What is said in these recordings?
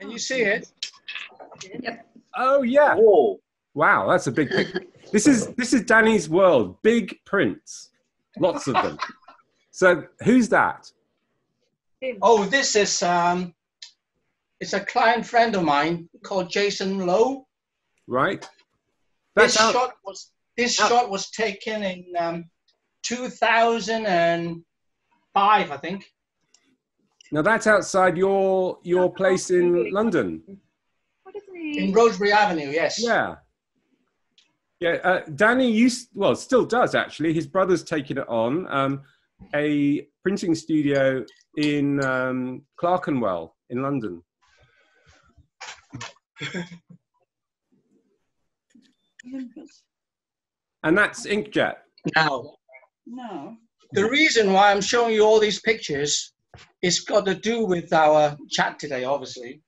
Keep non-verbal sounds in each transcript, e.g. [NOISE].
Can you see it? Yep. Oh yeah. Whoa. Wow, that's a big picture. this is this is Danny's world. Big prints, lots of them. [LAUGHS] So who's that? Oh, this is um, it's a client friend of mine called Jason Lowe. Right. This out- shot was this out- shot was taken in um, 2005, I think. Now that's outside your your place in London. In Rosebery Avenue, yes. Yeah. Yeah, uh, Danny used well still does actually. His brother's taken it on um, a printing studio in um, Clerkenwell in London. And that's inkjet. Now, No. the reason why I'm showing you all these pictures is got to do with our chat today, obviously.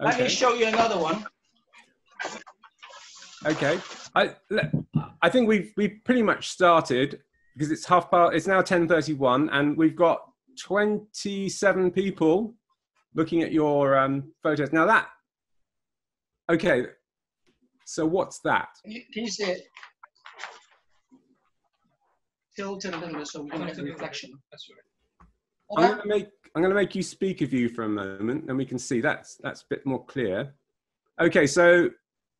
Let me show you another one. Okay. I I think we've we've pretty much started because it's half past. It's now ten thirty one, and we've got twenty seven people looking at your um, photos. Now that. Okay. So what's that? Can you, can you see it? Tilt it a little bit so we can get the reflection. That's right. I'm going to make I'm going to make you speaker view for a moment, and we can see that's that's a bit more clear. Okay. So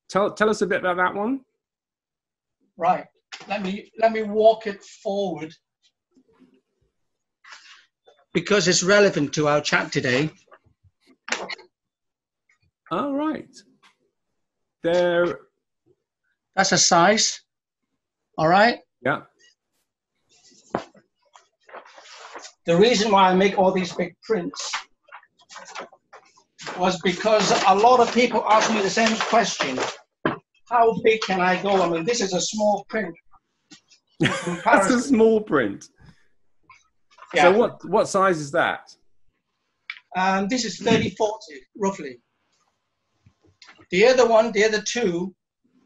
tell tell us a bit about that one. Right. Let me let me walk it forward because it's relevant to our chat today. All right. There. That's a size. All right. Yeah. The reason why I make all these big prints was because a lot of people ask me the same question. How big can I go? I mean, this is a small print. [LAUGHS] That's a small print. Yeah. So what what size is that? Um, this is 30, 40, roughly. The other one, the other two,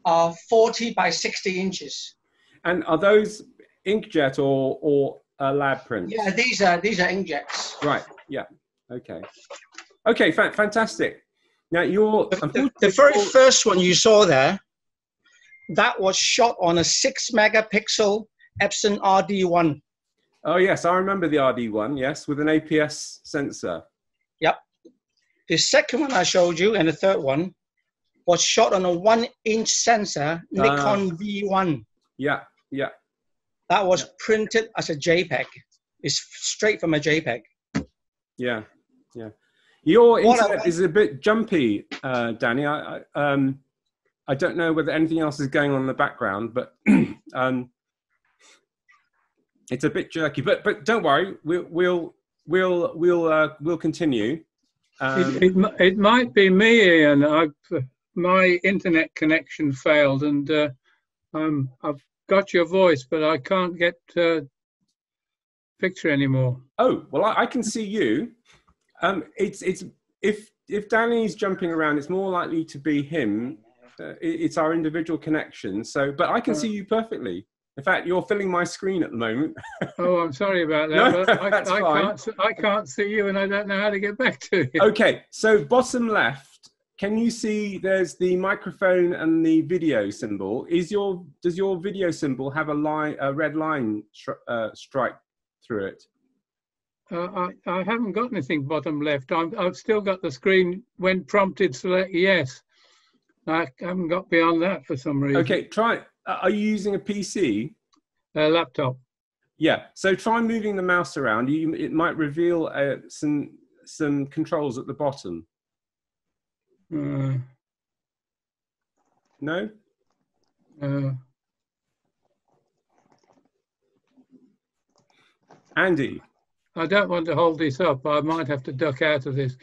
are 40 by 60 inches. And are those inkjet or or uh, lab prints? Yeah, these are these are inkjets. Right. Yeah. Okay. Okay. Fa- fantastic. Now you're The, the very first one you saw there, that was shot on a six megapixel Epson RD1. Oh yes, I remember the RD one. Yes, with an APS sensor. Yep. The second one I showed you and the third one was shot on a one inch sensor Nikon V1. Yeah. Yeah. That was printed as a JPEG. It's straight from a JPEG. Yeah. Yeah. Your What internet want- is a bit jumpy, uh, Danny. I, I um I don't know whether anything else is going on in the background, but [CLEARS THROAT] um it's a bit jerky. But but don't worry, we'll we'll we'll we'll uh, we'll continue. Um, It, it, it might be me, Ian. I've, my internet connection failed, and uh, um, I've got your voice, but I can't get uh, picture anymore. Oh well, I, I can see you. Um, it's it's if if Danny's jumping around, it's more likely to be him. Uh, it, it's our individual connection. So, but I can see you perfectly. In fact, you're filling my screen at the moment. [LAUGHS] Oh, I'm sorry about that. No, but I, [LAUGHS] that's I fine. can't. I can't see you, and I don't know how to get back to you. okay, so bottom left, can you see? There's the microphone and the video symbol. Is your does your video symbol have a line, a red line uh, stripe through it? Uh, I, I haven't got anything bottom left. I'm, I've still got the screen when prompted select yes. I haven't got beyond that for some reason. Okay, try. uh, Are you using a PC? Uh, laptop. Yeah. So try moving the mouse around. You, it might reveal uh, some some controls at the bottom. Uh, No. uh, Andy. I don't want to hold this up. I might have to duck out of this.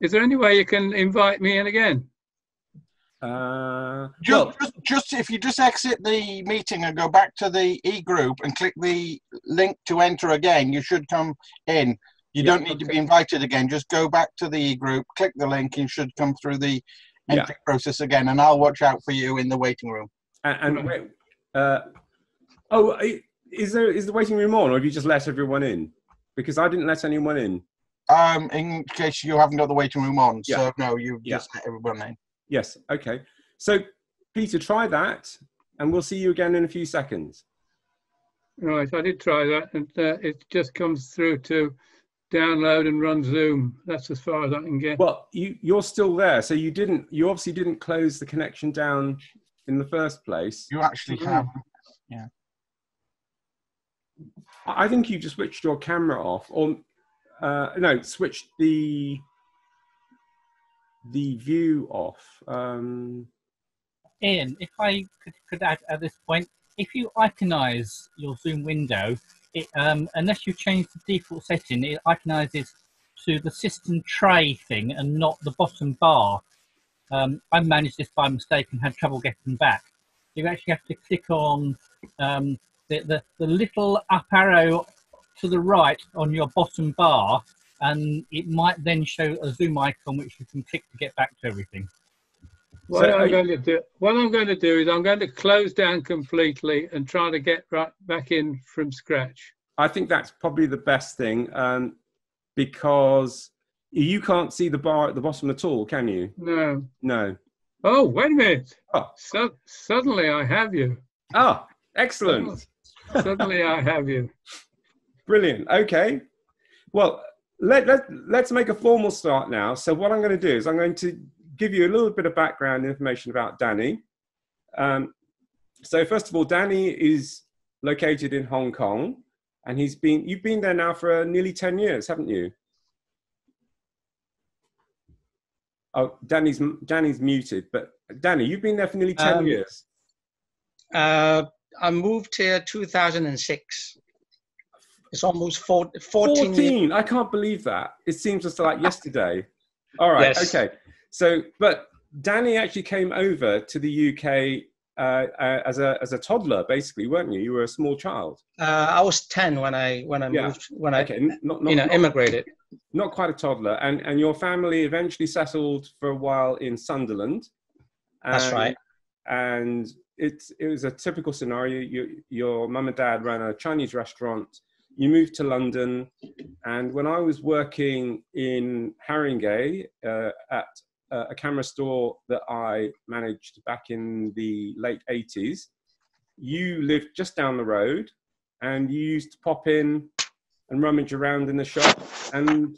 Is there any way you can invite me in again? Uh, Just, well, just, just if you just exit the meeting and go back to the e group and click the link to enter again, you should come in. You Yeah, don't need to be invited again. Just go back to the e group, click the link, and you should come through the Yeah. entry process again. And I'll watch out for you in the waiting room. and, and Right. wait, uh, oh, is there is the waiting room on, or have you just let everyone in? Because I didn't let anyone in. Um, in case you haven't got the waiting room on, Yeah. so no, you Yeah. just let everyone in. Yes. Okay. So, Peter, try that, and we'll see you again in a few seconds. Right, I did try that, and uh, it just comes through to download and run Zoom. That's as far as I can get. Well, you you're still there, so you didn't. You obviously didn't close the connection down in the first place. You actually Mm. have. yeah. I think you just switched your camera off, or uh, no, switched the the view off. Um, Ian, if I could, could add at this point, if you iconize your Zoom window, it, um, unless you change the default setting, it iconizes to the system tray thing and not the bottom bar. Um, I managed this by mistake and had trouble getting back. You actually have to click on um, the, the, the little up arrow to the right on your bottom bar, and it might then show a Zoom icon which you can click to get back to everything. What So I'm going to do, what I'm going to do is I'm going to close down completely and try to get right back in from scratch. I think that's probably the best thing um, because you can't see the bar at the bottom at all, can you? No. No. Oh, wait a minute. Oh, So, suddenly I have you. oh excellent. Suddenly I have you. Brilliant. Okay. Well, let, let, let's make a formal start now. So, what I'm going to do is I'm going to give you a little bit of background information about Danny. Um, so, first of all, Danny is located in Hong Kong, and he's been you've been there now for uh, nearly 10 years, haven't you? Oh, Danny's Danny's muted, but Danny, you've been there for nearly 10 Um, years. Uh, I moved here 2006. It's almost four, 14, 14. years. I can't believe that. It seems just like [LAUGHS] yesterday. All right. Yes. Okay. So, but Danny actually came over to the UK uh, uh, as a as a toddler, basically, weren't you? You were a small child. Uh, I was 10 when I when I Yeah. moved when I Okay. n- Not not, you know not, immigrated. not quite a toddler, and and your family eventually settled for a while in Sunderland. That's And- right. And it's it was a typical scenario. You, your mum and dad ran a Chinese restaurant. You moved to London, and when I was working in Haringey uh, at uh, a camera store that I managed back in the late 80s, you lived just down the road, and you used to pop in and rummage around in the shop. And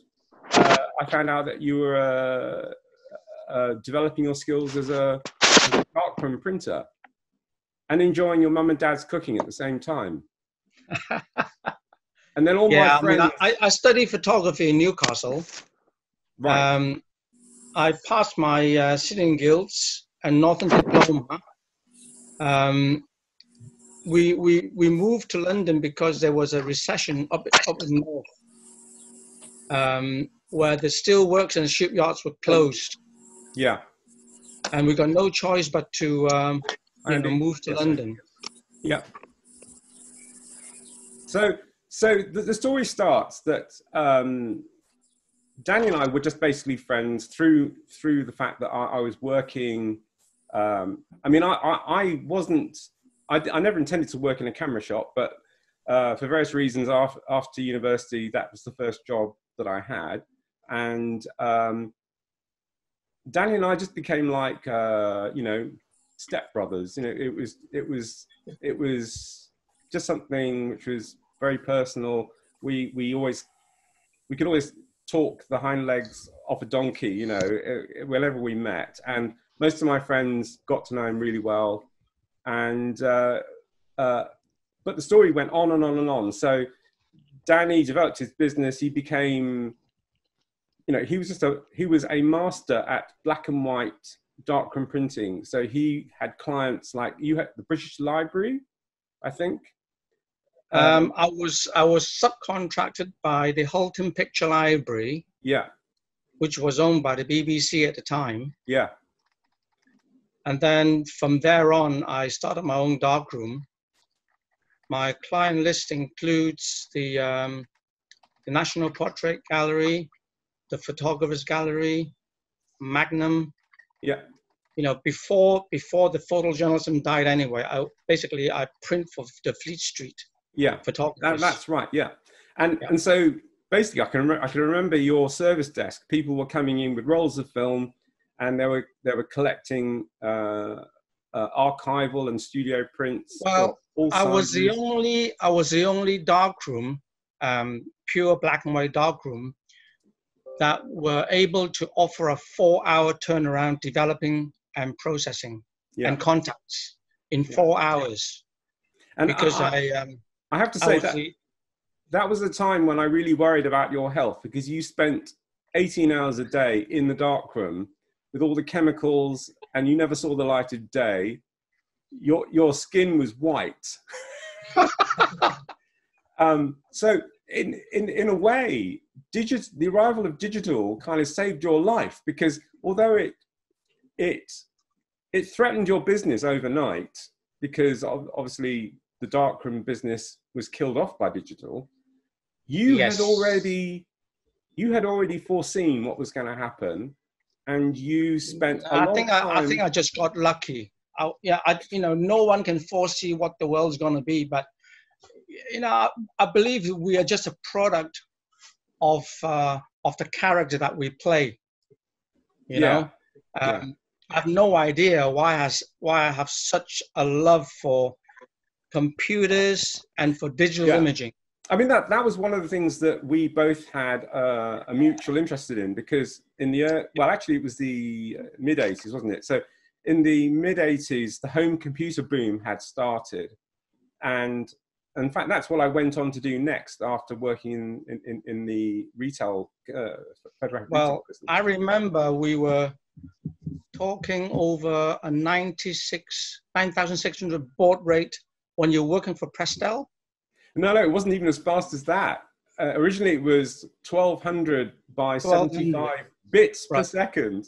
uh, I found out that you were uh, uh, developing your skills as a, as a darkroom printer and enjoying your mum and dad's cooking at the same time. [LAUGHS] and then all yeah, my I mean, I, I studied photography in Newcastle. right? Um, I passed my uh, City and Guilds and Northern diploma. Um, we, we, we moved to London because there was a recession up, up in the north um, where the steelworks and shipyards were closed. yeah. And we got no choice but to um, know, move to yes, London. Yeah. So, so the, the story starts that um, Danny and I were just basically friends through through the fact that I, I was working. Um, I mean, I, I, I wasn't. I, I never intended to work in a camera shop, but uh, for various reasons, after, after university, that was the first job that I had, and um, Danny and I just became like uh, you know stepbrothers. You know, it was it was it was just something which was very personal. We we always we could always talk the hind legs off a donkey, you know, wherever we met. And most of my friends got to know him really well. And uh, uh, but the story went on and on and on. So Danny developed his business. He became, you know, he was just a he was a master at black and white darkroom printing. So he had clients like you had the British Library, I think. Um, I was I was subcontracted by the Hulton Picture Library, yeah, which was owned by the BBC at the time. yeah, And then from there on, I started my own darkroom. My client list includes the, um, the National Portrait Gallery, the Photographers Gallery, Magnum. yeah. You know, before before the photojournalism died anyway, I basically I print for the Fleet Street Yeah, photographers. that, that's right. Yeah, and Yeah. and so basically, I can remember, I can remember your service desk. People were coming in with rolls of film, and they were they were collecting uh, uh, archival and studio prints. Well, I was the only I was the only darkroom, um, pure black and white darkroom, that were able to offer a four-hour turnaround developing and processing yeah. and contacts in four hours and because I, I um, I have to say that that was the time when I really worried about your health because you spent 18 hours a day in the darkroom with all the chemicals and you never saw the light of day. Your, your skin was white. [LAUGHS] um, so in, in, in a way, digit, the arrival of digital kind of saved your life because although it, it, it threatened your business overnight because obviously the darkroom business was killed off by digital you Yes. had already you had already foreseen what was going to happen and you spent a I think I, I think I just got lucky. I, yeah, I, you know, no one can foresee what the world's going to be, but you know, I, I believe we are just a product of uh, of the character that we play. You Yeah, know, yeah. um, I have no idea why has why I have such a love for computers and for digital Yeah. imaging. I mean that that was one of the things that we both had uh, a mutual interest in because in the uh, well actually it was the mid 80s wasn't it so in the mid 80s the home computer boom had started and in fact that's what I went on to do next after working in in, in, the retail uh, retail Well. I remember we were talking over a 96, 9,600 baud rate when you're working for Prestel. No, no, it wasn't even as fast as that. Uh, originally, it was 1200 by 1200. 75 bits per second.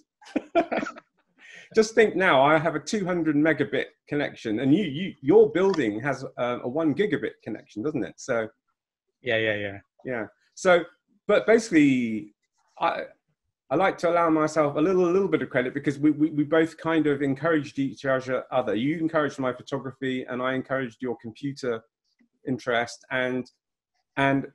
[LAUGHS] Just think now, I have a 200 megabit connection, and you, you your building has a, a one gigabit connection, doesn't it? So, Yeah, yeah, yeah. yeah. So, but basically, I I like to allow myself a little a little bit of credit because we, we, we both kind of encouraged each other. You encouraged my photography, and I encouraged your computer interest, and and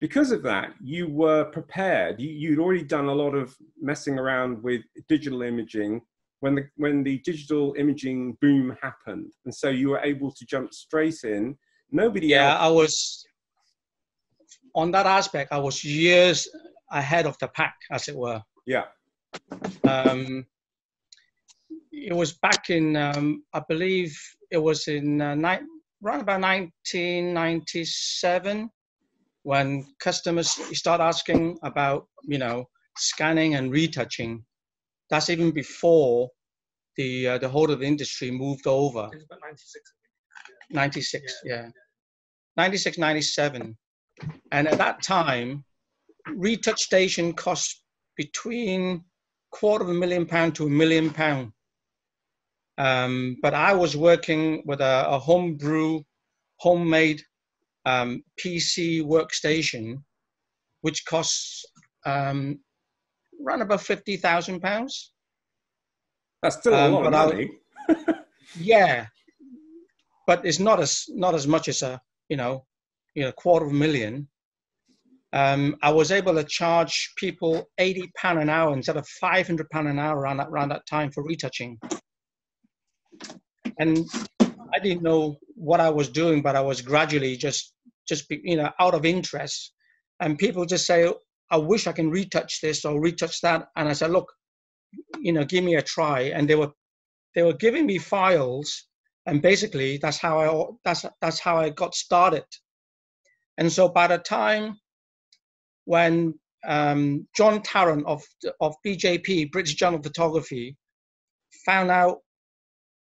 because of that, you were prepared. You, you'd already done a lot of messing around with digital imaging when the when the digital imaging boom happened, and so you were able to jump straight in. Nobody Yeah, else. I was, on that aspect, I was years ahead of the pack, as it were. Yeah. Um, it was back in, um, I believe it was in uh, ni- around about 1997 when customers start asking about, you know, scanning and retouching. That's even before the uh, the whole of the industry moved over. 96, yeah. 96, 97. And at that time, retouch station cost between quarter of a million pound to a million pound. Um, but I was working with a, a homebrew, homemade um, PC workstation, which costs um, around about fifty thousand pounds. That's still a Um, lot of money. [LAUGHS] [LAUGHS] Yeah, but it's not as not as much as a you know, you know, quarter of a million. Um, I was able to charge people eighty pound an hour instead of five hundred pound an hour around that around that time for retouching. And I didn't know what I was doing, but I was gradually just just be, you know out of interest. And people just say, "I wish I can retouch this or retouch that," and I said, "Look, you know, give me a try." And they were they were giving me files and basically that's how i that's that's how i got started and so by the time when um, john tarrant of of bjp british journal of photography found out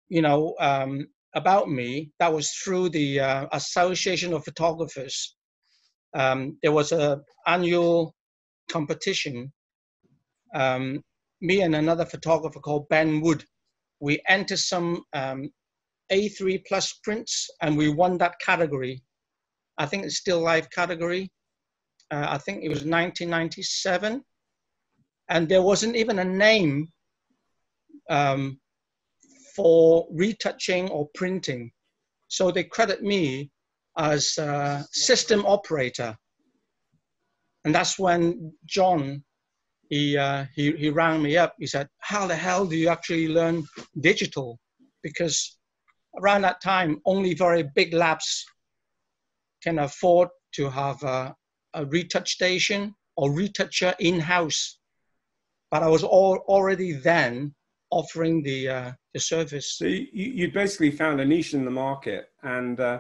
you know um, about me that was through the uh, association of photographers um, there was a annual competition um, me and another photographer called ben wood we entered some um, A3 plus prints and we won that category. I think it's still live category. Uh, I think it was 1997. And there wasn't even a name um, for retouching or printing. So they credit me as uh, system operator. And that's when John, he, uh, he, he rang me up. He said, how the hell do you actually learn digital? Because around that time, only very big labs can afford to have a, a retouch station or retoucher in-house. But I was all, already then offering the, uh, the service. So you, you basically found a niche in the market and uh,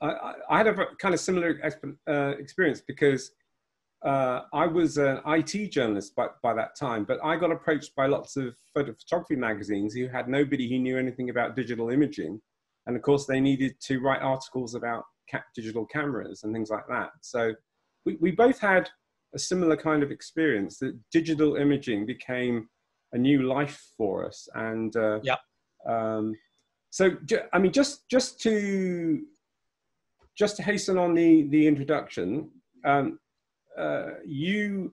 I, I, had a kind of similar uh, experience because uh, I was an IT journalist by, by that time, but I got approached by lots of photo photography magazines who had nobody who knew anything about digital imaging. And of course, they needed to write articles about digital cameras and things like that. So we, we both had a similar kind of experience that digital imaging became a new life for us. And uh, yeah. Um, so, I mean, just just to just to hasten on the the introduction, um, uh, you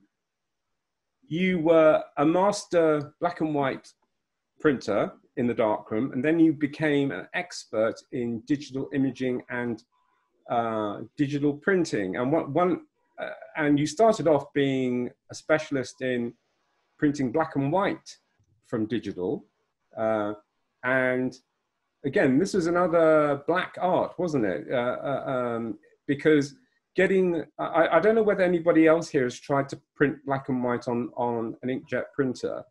you were a master black and white printer in the darkroom, and then you became an expert in digital imaging and uh, digital printing. And what one uh, and you started off being a specialist in printing black and white from digital. Uh, and again, this was another black art, wasn't it? Uh, uh, um, because getting, I, I, don't know whether anybody else here has tried to print black and white on, on an inkjet printer,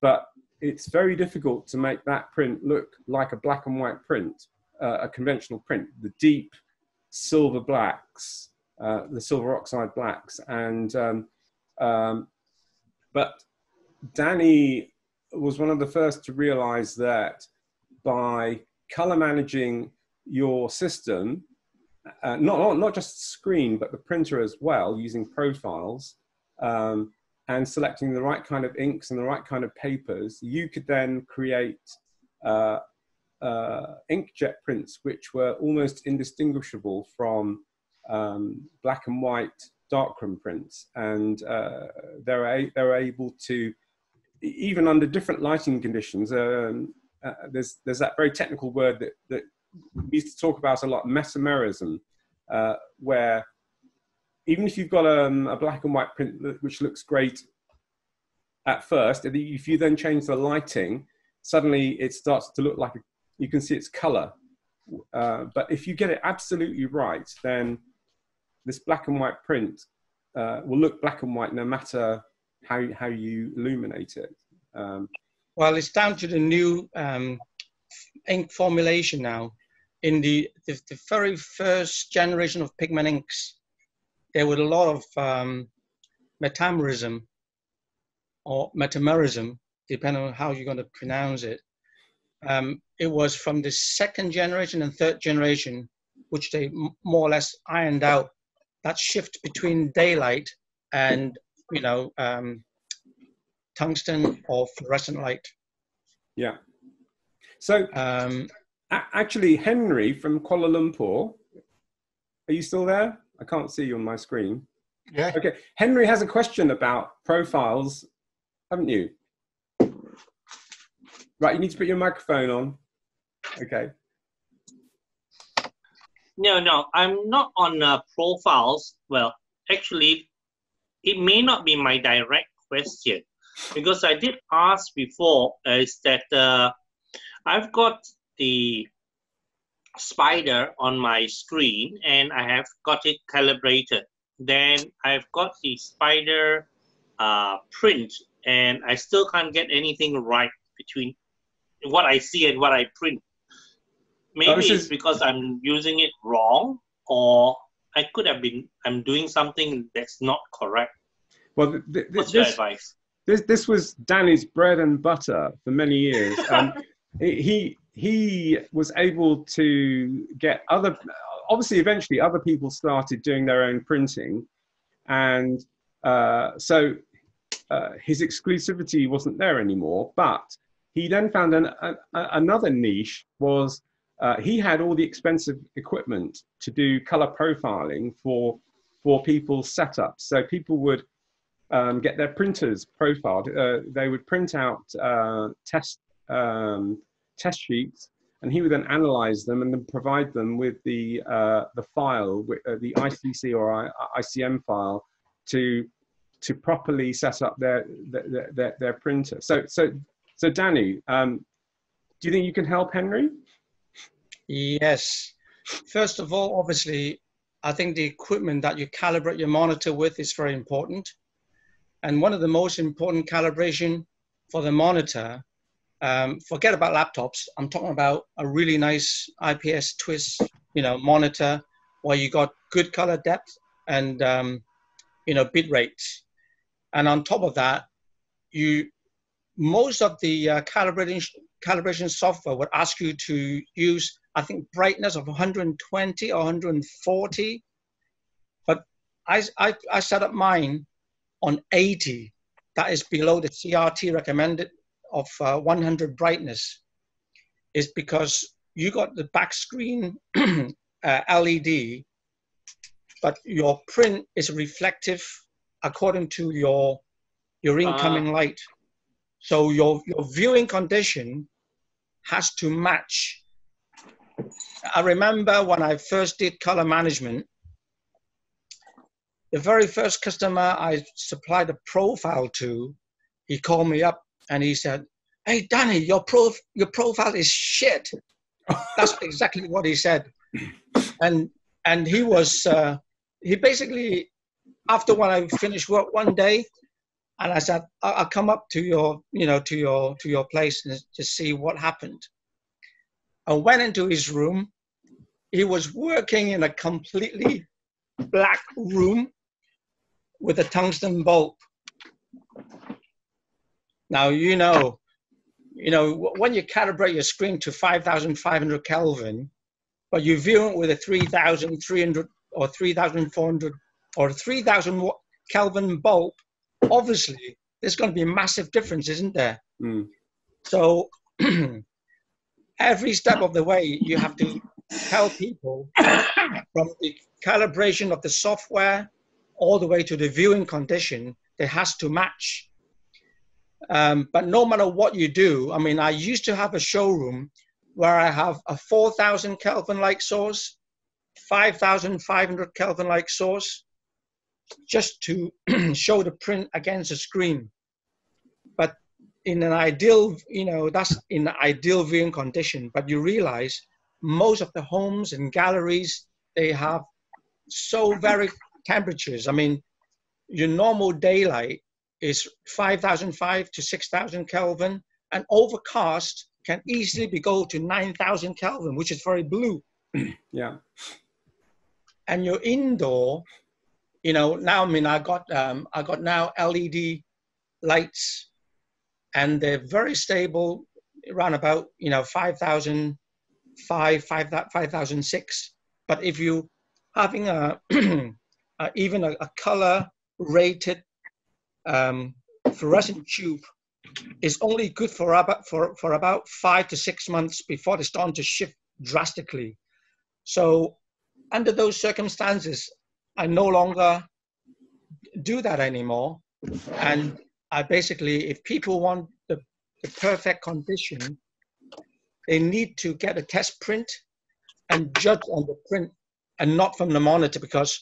but it's very difficult to make that print look like a black and white print, uh, a conventional print, the deep silver blacks, uh, the silver oxide blacks. And, um, um, but Danny was one of the first to realize that by color managing your system, uh, not, not just screen, but the printer as well, using profiles, um, and selecting the right kind of inks and the right kind of papers, you could then create uh, uh, inkjet prints which were almost indistinguishable from um, black and white darkroom prints. And uh, they, were they were able to, even under different lighting conditions, um, uh, there's, there's that very technical word that, that we used to talk about a lot, metamerism, uh, where even if you've got um, a black and white print which looks great at first, if you then change the lighting, suddenly it starts to look like a, you can see its color. Uh, but if you get it absolutely right, then this black and white print uh, will look black and white no matter how, how you illuminate it. Um, well, it's down to the new um, ink formulation now. In the, the, the, very first generation of pigment inks, there was a lot of um, metamerism or metamerism, depending on how you're going to pronounce it. Um, it was from the second generation and third generation, which they more or less ironed out that shift between daylight and you know um, tungsten or fluorescent light. Yeah. So um, actually, Henry from Kuala Lumpur, are you still there? I can't see you on my screen. Yeah. Okay. Henry has a question about profiles, haven't you? Right. You need to put your microphone on. Okay. No, no, I'm not on uh, profiles. Well, actually, it may not be my direct question because I did ask before is that uh, I've got the Spyder on my screen and I have got it calibrated. Then I've got the Spyder uh, print and I still can't get anything right between what I see and what I print maybe oh, it's because I'm using it wrong, or I could have been I'm doing something that's not correct. Well, th- th- what's this, your advice? This this was Danny's bread and butter for many years. [LAUGHS] Um, he he was able to get other. Obviously, eventually, other people started doing their own printing, and uh, so uh, his exclusivity wasn't there anymore. But he then found an, a, another niche was uh, he had all the expensive equipment to do color profiling for for people's setups. So people would um, get their printers profiled. Uh, they would print out uh, test um, test sheets, and he would then analyze them and then provide them with the uh, the file, uh, the ICC or ICM file, to to properly set up their their, their, their printer. So so so Danny, um, do you think you can help Henry? Yes. First of all, obviously, I think the equipment that you calibrate your monitor with is very important. And one of the most important calibration for the monitor, um, forget about laptops. I'm talking about a really nice IPS twist, you know, monitor where you got good color depth and um, you know bit rates. And on top of that, you most of the uh, calibration calibration software would ask you to use I think brightness of 120 or 140. But I, I, I set up mine on 80. That is below the CRT recommended of uh, 100 brightness. Is because you got the back screen [CLEARS THROAT] uh, LED, but your print is reflective according to your your incoming uh. light. So your, your viewing condition has to match I remember when I first did color management, the very first customer I supplied a profile to, he called me up and he said, "Hey, Danny, your pro your profile is shit." [LAUGHS] That's exactly what he said, and and he was uh, he basically after when I finished work one day, and I said, "I'll come up to your you know to your to your place and to see what happened." I went into his room. He was working in a completely black room with a tungsten bulb. Now, you know, you know, when you calibrate your screen to 5,500 Kelvin, but you view it with a 3,300 or 3,400 or 3,000 Kelvin bulb, obviously there's going to be a massive difference, isn't there? Mm. So [CLEARS THROAT] every step of the way, you have to tell people [COUGHS] from the calibration of the software all the way to the viewing condition, it has to match. Um, but no matter what you do, I mean, I used to have a showroom where I have a 4,000 Kelvin light source, 5,500 Kelvin light source, just to [CLEARS THROAT] show the print against the screen in an ideal, you know, that's in an ideal viewing condition, but you realize most of the homes and galleries, they have so very temperatures. I mean, your normal daylight is 5,005 to 6,000 Kelvin, and overcast can easily be go to 9,000 Kelvin, which is very blue. [CLEARS THROAT] yeah. And your indoor, you know, now I mean, I got um, I got now LED lights and they're very stable around about you know 5005 5006 but if you having a, [CLEARS THROAT] a even a, a, color rated um, fluorescent tube is only good for about for, for about five to six months before they start to shift drastically. So under those circumstances i no longer do that anymore. And I basically, if people want the, the perfect condition, they need to get a test print and judge on the print and not from the monitor because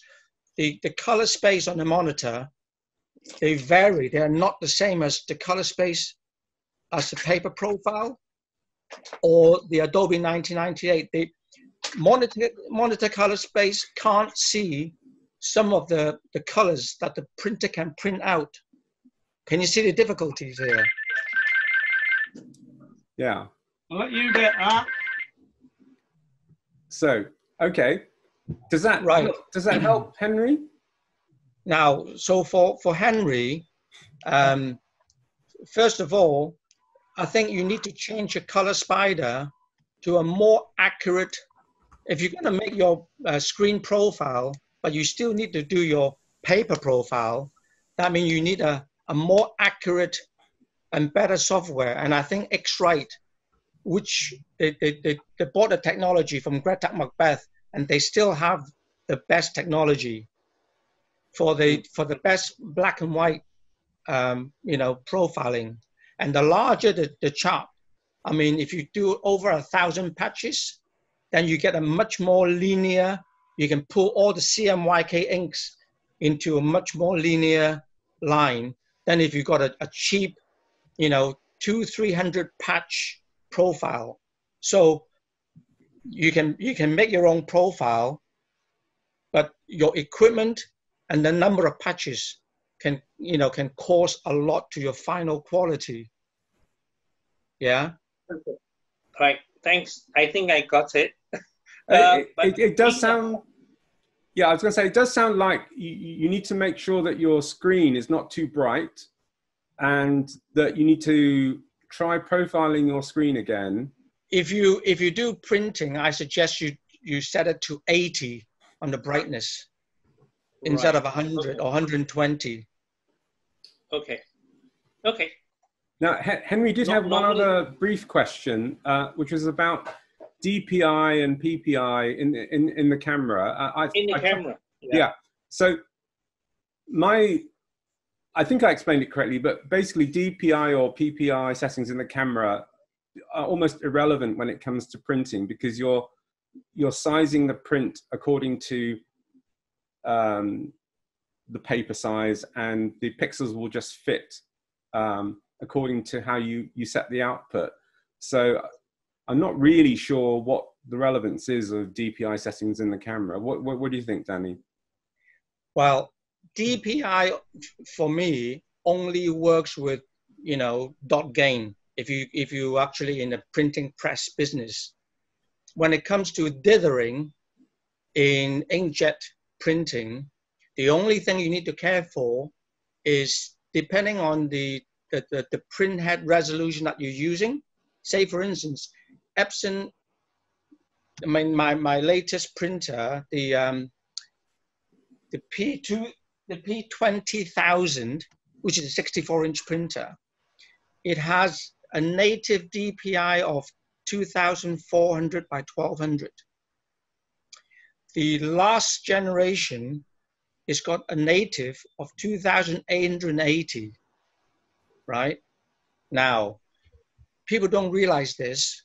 the, the color space on the monitor, they vary. They're not the same as the color space as the paper profile or the Adobe 1998. The monitor, monitor color space can't see some of the, the colors that the printer can print out can you see the difficulties here? Yeah. I'll let you get that. So, okay. Does that right? Does that help Henry? Now, so for for Henry, um, first of all, I think you need to change your color Spyder to a more accurate. If you're going to make your uh, screen profile, but you still need to do your paper profile, that means you need a a more accurate and better software. And I think X-Rite, which they, they, they, bought the technology from GretagMacbeth, and they still have the best technology for the for the best black and white, um, you know, profiling. And the larger the, the chart, I mean, if you do over a thousand patches, then you get a much more linear. You can pull all the CMYK inks into a much more linear line than if you've got a, a cheap, you know, two, 300 patch profile. So you can, you can make your own profile, but your equipment and the number of patches can, you know, can cause a lot to your final quality. Yeah. Right. Thanks. I think I got it. Uh, but it, it, does sound. Yeah, I was going to say it does sound like you, you need to make sure that your screen is not too bright, and that you need to try profiling your screen again. If you if you do printing, I suggest you you set it to 80 on the brightness instead Right. of 100 or 120. Okay. Okay. Now, He- Henry did Not have one normally- other brief question, uh, which was about DPI and PPI in in, in the camera. I, I, In the I- camera. Yeah. So my, I think I explained it correctly, but basically DPI or PPI settings in the camera are almost irrelevant when it comes to printing because you're you're sizing the print according to um, the paper size, and the pixels will just fit um, according to how you you set the output. So I'm not really sure what the relevance is of DPI settings in the camera. What what, what do you think, Danny? Well, DPI for me only works with you know dot gain if you if you actually in the printing press business. When it comes to dithering in inkjet printing, the only thing you need to care for is depending on the the, the, the print head resolution that you're using. Say for instance, Epson. I mean, my, my latest printer, the um, the P2, the P20000, which is a 64 inch printer, it has a native DPI of 2400 by 1200. The last generation has got a native of 2880, right? Now, people don't realize this.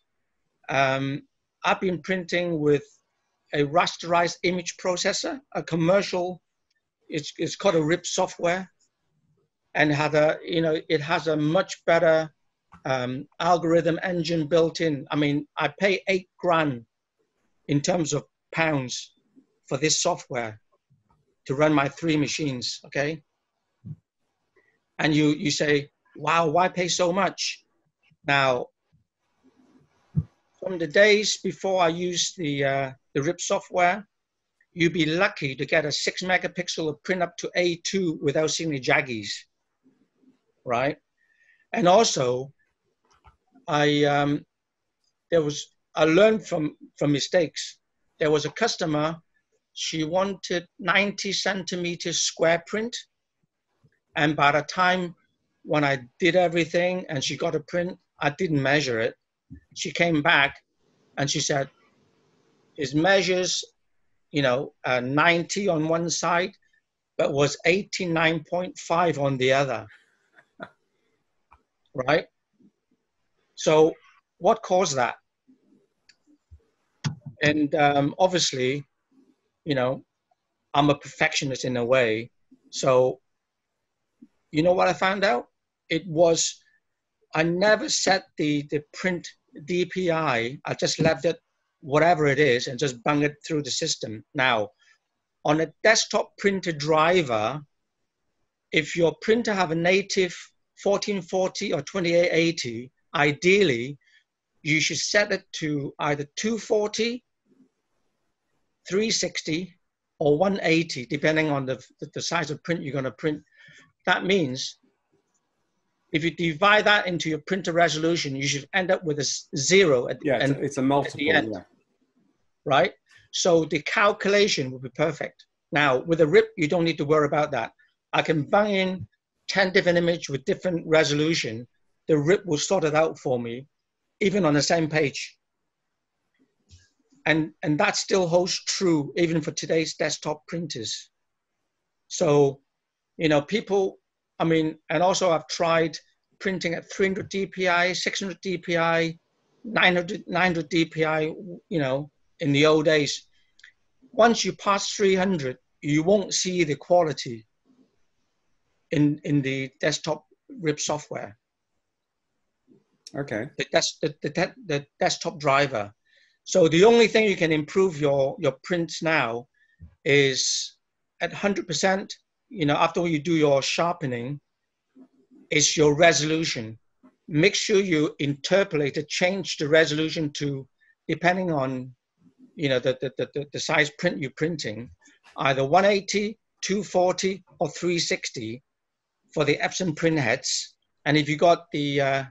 Um, I've been printing with a rasterized image processor, a commercial, it's, it's called a RIP software, and had a, you know, it has a much better um, algorithm engine built in. I mean, I pay eight grand in terms of pounds for this software to run my three machines, okay? And you, you say, wow, why pay so much? Now, from the days before I used the, uh, the RIP software, you'd be lucky to get a six megapixel print up to A2 without seeing the jaggies, right? And also, I um, there was I learned from from mistakes. There was a customer, she wanted 90 centimeters square print, and by the time when I did everything and she got a print, I didn't measure it. She came back and she said, his measures, you know, uh, 90 on one side, but was 89.5 on the other. [LAUGHS] right? So, what caused that? And um, obviously, you know, I'm a perfectionist in a way. So, you know what I found out? It was, I never set the, the print DPI, I just left it whatever it is and just bung it through the system. Now, on a desktop printer driver, if your printer have a native 1440 or 2880, ideally, you should set it to either 240, 360, or 180, depending on the, the size of print you're going to print. That means if you divide that into your printer resolution, you should end up with a zero at, the Yeah, it's, and, a, it's a multiple. end. Yeah. right? So the calculation will be perfect. Now, with a RIP, you don't need to worry about that. I can bang in 10 different images with different resolution. The RIP will sort it out for me, even on the same page. And, and that still holds true even for today's desktop printers. So, you know, people, I mean, and also I've tried printing at 300 DPI, 600 DPI, 900, 900 DPI, you know, in the old days. Once you pass 300, you won't see the quality in in the desktop RIP software. Okay. The, des- the, the, de- the desktop driver. So the only thing you can improve your your prints now is at 100%. You know, after you do your sharpening, it's your resolution. Make sure you interpolate it, change the resolution to depending on you know the, the, the, the size print you're printing, either 180, 240, or 360 for the Epson print heads. And if you got the uh,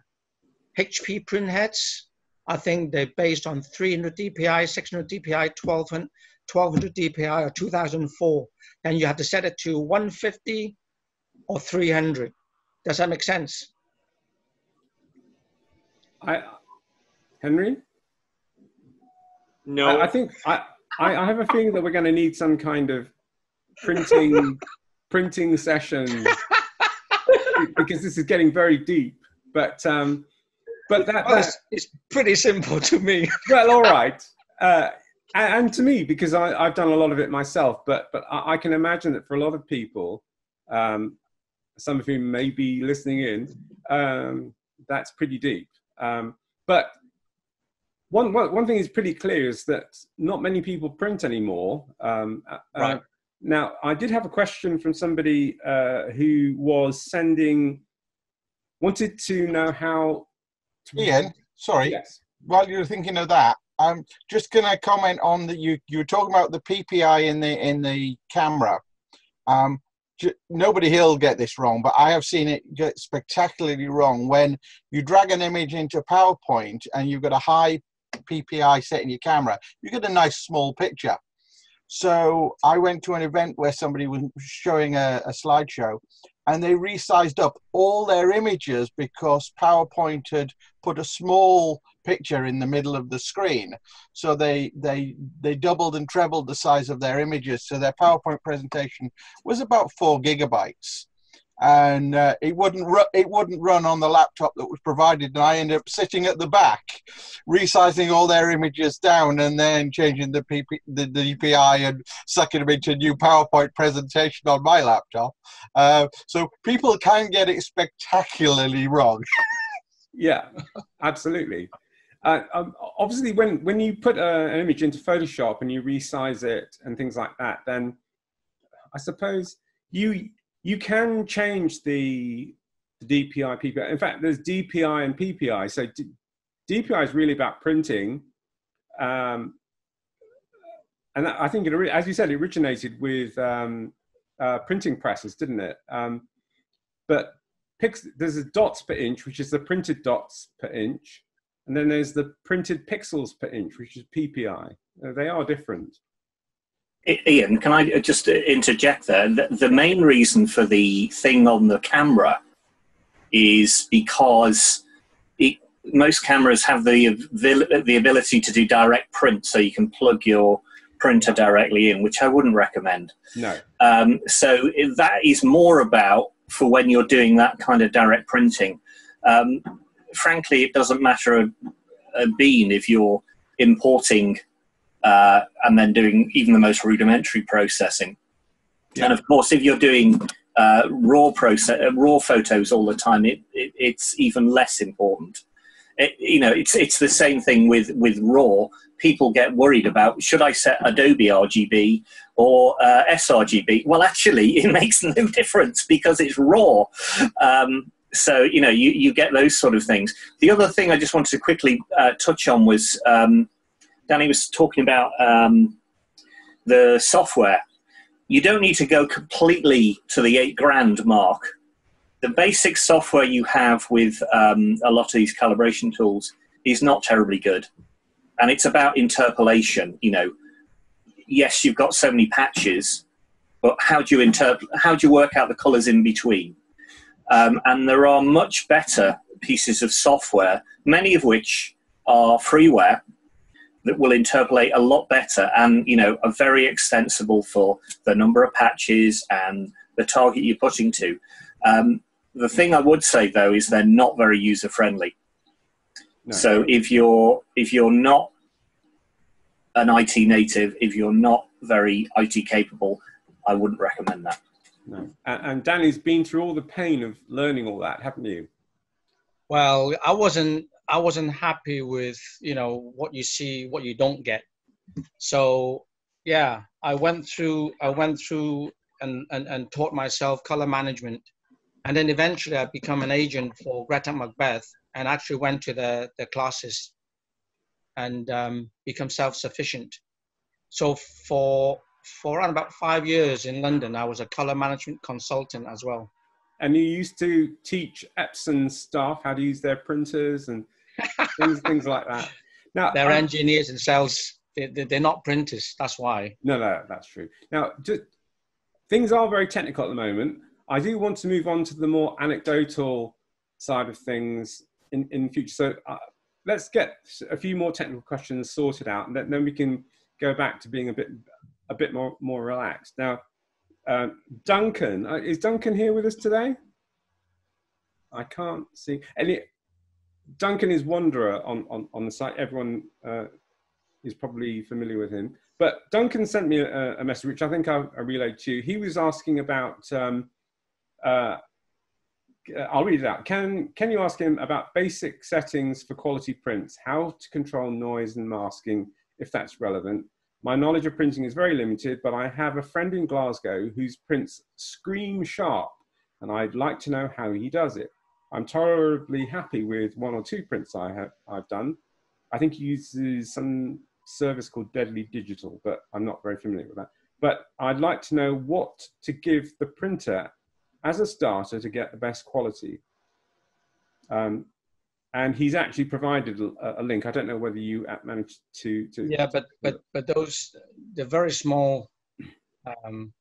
HP print heads, I think they're based on 300 DPI, 600 DPI, 1200, 1200 DPI, or 2004. Then you have to set it to 150 or 300. Does that make sense? I, Henry, No, I, I think I, I I have a feeling that we're going to need some kind of printing printing session [LAUGHS] because this is getting very deep. But um, but that, Well, that it's, it's pretty simple to me. well, all right. Uh, and, and to me, because I, I've done a lot of it myself, but but I, I can imagine that for a lot of people, um, some of whom may be listening in, um, that's pretty deep. Um, but one, one one thing is pretty clear is that not many people print anymore. Um, uh, Right. now, I did have a question from somebody uh, who was sending, wanted to know how. To, Ian, sorry. Yes. While you're thinking of that, I'm just going to comment on that. You you were talking about the PPI in the in the camera. Um, nobody here will get this wrong, but I have seen it get spectacularly wrong when you drag an image into PowerPoint and you've got a high PPI set in your camera. You get a nice small picture. So I went to an event where somebody was showing a, a slideshow, and they resized up all their images because PowerPoint had put a small picture in the middle of the screen. So they they they doubled and trebled the size of their images. So their PowerPoint presentation was about four gigabytes, and uh, it wouldn't ru- it wouldn't run on the laptop that was provided. And I ended up sitting at the back, resizing all their images down, and then changing the PP, the, the DPI and sucking them into a new PowerPoint presentation on my laptop. Uh, so people can get it spectacularly wrong. [LAUGHS] Yeah, [LAUGHS] absolutely. Uh, um, obviously, when when you put uh, an image into Photoshop and you resize it and things like that, then I suppose you you can change the, the DPI, PPI. In fact, there's DPI and PPI. So D- DPI is really about printing, um, and I think it, as you said, it originated with um, uh, printing presses, didn't it? Um, but there's a dots per inch, which is the printed dots per inch, and then there's the printed pixels per inch, which is PPI. Uh, they are different. Ian, can I just interject there? The, the main reason for the thing on the camera is because it, most cameras have the the ability to do direct print, so you can plug your printer directly in, which I wouldn't recommend. No. Um, so that is more about for when you're doing that kind of direct printing. Um, frankly, it doesn't matter a, a bean if you're importing uh, and then doing even the most rudimentary processing. Yeah. And of course, if you're doing uh, raw process, uh, raw photos all the time, it, it, it's even less important. It, you know, it's it's the same thing with with raw. People get worried about should I set Adobe RGB or uh, sRGB? Well, actually, [LAUGHS] it makes no difference because it's raw. Um, so you know, you you get those sort of things. The other thing I just wanted to quickly uh, touch on was um, Danny was talking about um, the software. You don't need to go completely to the eight grand mark. The basic software you have with um, a lot of these calibration tools is not terribly good, and it's about interpolation. You know, yes, you've got so many patches, but how do you interpret? How do you work out the colors in between? Um, and there are much better pieces of software, many of which are freeware that will interpolate a lot better and you know are very extensible for the number of patches and the target you're putting to. Um, the thing I would say though is they're not very user friendly. No. So if you're if you're not an IT native, if you're not very IT capable, I wouldn't recommend that. No. And, and Danny's been through all the pain of learning all that, haven't you? Well, I wasn't I wasn't happy with you know what you see, what you don't get. So yeah, I went through I went through and, and, and taught myself color management. And then eventually I become an agent for GretagMacbeth and actually went to the, the classes and um, become self-sufficient. So for for around about five years in London, I was a color management consultant as well. And you used to teach Epson staff how to use their printers and things, [LAUGHS] things like that. Now they're um, engineers and sales. They, they're not printers. That's why. No, no, that's true. Now, just, things are very technical at the moment. I do want to move on to the more anecdotal side of things in in future. So uh, let's get a few more technical questions sorted out, and then we can go back to being a bit a bit more more relaxed. Now, uh, Duncan uh, is Duncan here with us today? I can't see any. Duncan is Wanderer on, on, on the site. Everyone uh, is probably familiar with him. But Duncan sent me a, a message, which I think I, I, relayed to you. He was asking about, um, uh, I'll read it out. Can, can you ask him about basic settings for quality prints, how to control noise and masking, if that's relevant? My knowledge of printing is very limited, but I have a friend in Glasgow whose prints scream sharp, and I'd like to know how he does it. I'm tolerably happy with one or two prints I have I've done. I think he uses some service called Deadly Digital, but I'm not very familiar with that. But I'd like to know what to give the printer as a starter to get the best quality. Um, and he's actually provided a, a, link. I don't know whether you managed to. to yeah, but but but those the very small, um,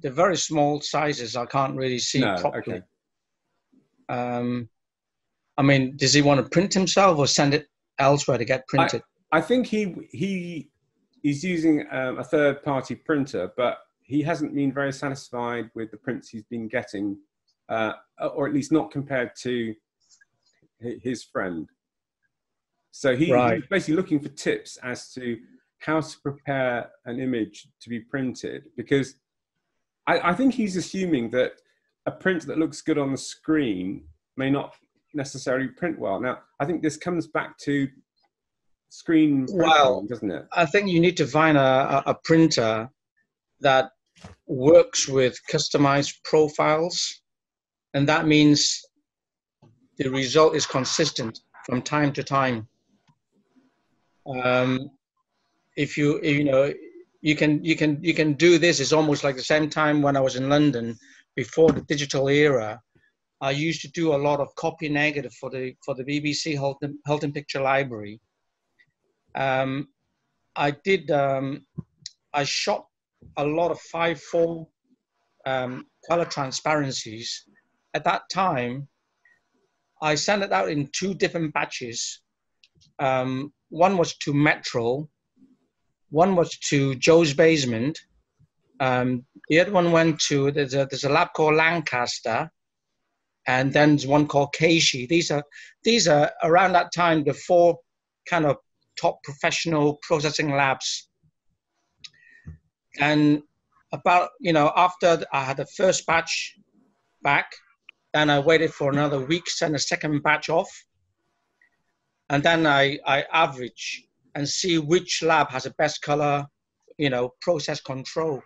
the very small sizes I can't really see no, properly. Okay. Um, I mean, does he want to print himself or send it elsewhere to get printed? I, I think he he is using um, a third party printer, but he hasn't been very satisfied with the prints he's been getting, uh, or at least not compared to his friend. So he, right. he's basically looking for tips as to how to prepare an image to be printed because I, I think he's assuming that a print that looks good on the screen may not necessarily print well. Now, I think this comes back to screen well, doesn't it? I think you need to find a, a printer that works with customized profiles, and that means the result is consistent from time to time. Um, if you you know you can you can you can do this. It's almost like the same time when I was in London before the digital era, I used to do a lot of copy negative for the for the BBC Hulton, Hulton Picture Library. Um, I did. Um, I shot a lot of five four um, color transparencies. At that time, I sent it out in two different batches. Um, one was to Metro, one was to Joe's Basement, um, the other one went to there's a there's a lab called Lancaster, and then there's one called Keishi. These are these are around that time the four kind of top professional processing labs. And about you know after I had the first batch back, then I waited for another week, send a second batch off, and then I I average and see which lab has the best color, you know, process control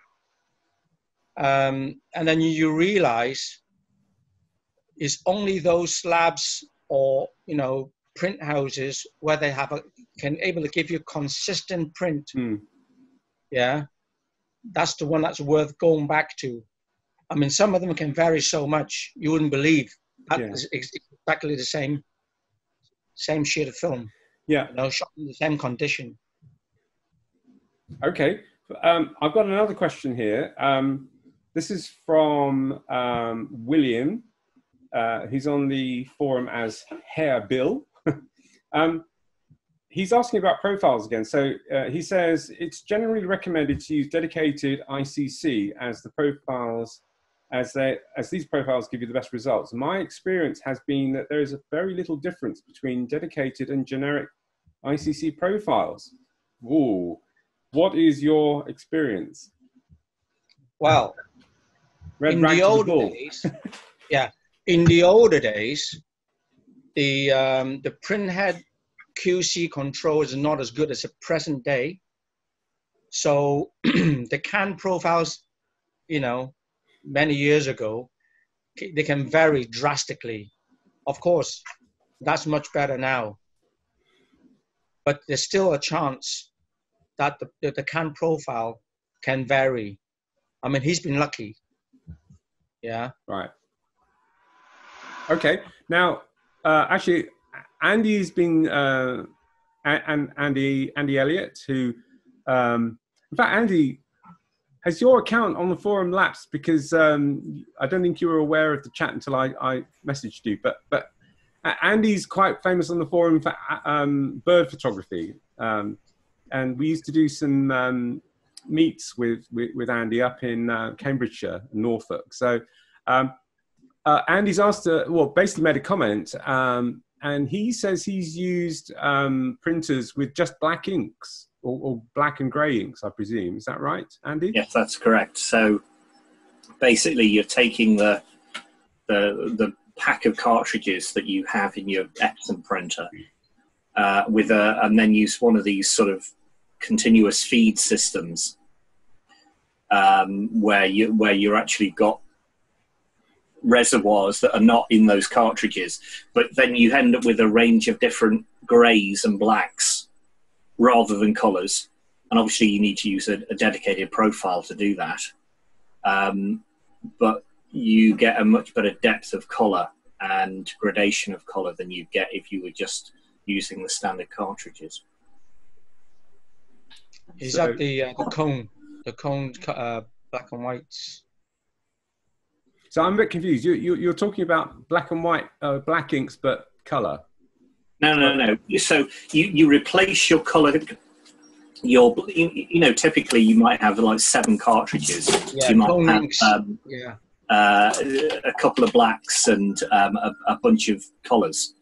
um, and then you realize it's only those labs or you know print houses where they have a can able to give you consistent print. Mm. Yeah, that's the one that's worth going back to. I mean, some of them can vary so much you wouldn't believe. Yeah. exactly the same same sheet of film. Yeah, you know, shot in the same condition. Okay, um, I've got another question here. Um, this is from um, William. Uh, he's on the forum as Hair Bill. [LAUGHS] um, he's asking about profiles again. So uh, he says it's generally recommended to use dedicated ICC as the profiles, as they as these profiles give you the best results. My experience has been that there is a very little difference between dedicated and generic ICC profiles. Ooh, what is your experience? Well, Red in the to the old days, yeah, in the older days, the um, the printhead QC control is not as good as the present day. So [CLEARS THROAT] the can profiles, you know, many years ago, they can vary drastically. Of course, that's much better now. But there's still a chance that the, the can profile can vary. I mean, he's been lucky. Yeah. Right. Okay. Now, uh, actually, Andy's been uh, and Andy Andy Elliott, who, um, in fact, Andy, has your account on the forum lapsed because um, I don't think you were aware of the chat until I, I messaged you. But but Andy's quite famous on the forum for uh, um, bird photography, um, and we used to do some um, meets with, with with Andy up in uh, Cambridgeshire, and Norfolk. So. Um, uh, Andy's asked, uh, well, basically made a comment, um, and he says he's used printers with just black inks or, or black and grey inks, I presume. Is that right, Andy? Yes, that's correct. So basically, you're taking the the the pack of cartridges that you have in your Epson printer uh, with a, and then use one of these sort of continuous feed systems um, where you where you're actually got reservoirs that are not in those cartridges, but then you end up with a range of different greys and blacks rather than colours. And obviously, you need to use a, a dedicated profile to do that. Um, but you get a much better depth of colour and gradation of colour than you get if you were just using the standard cartridges. Is So- that the uh, the cone, the cone uh, black and whites? So I'm a bit confused. You, you, you're talking about black and white, uh, black inks, but colour. No, no, no. So you, you replace your color. Your, you, you know, typically you might have like seven cartridges. Yeah, you might have um, Yeah. uh, a couple of blacks and um, a, a bunch of colors.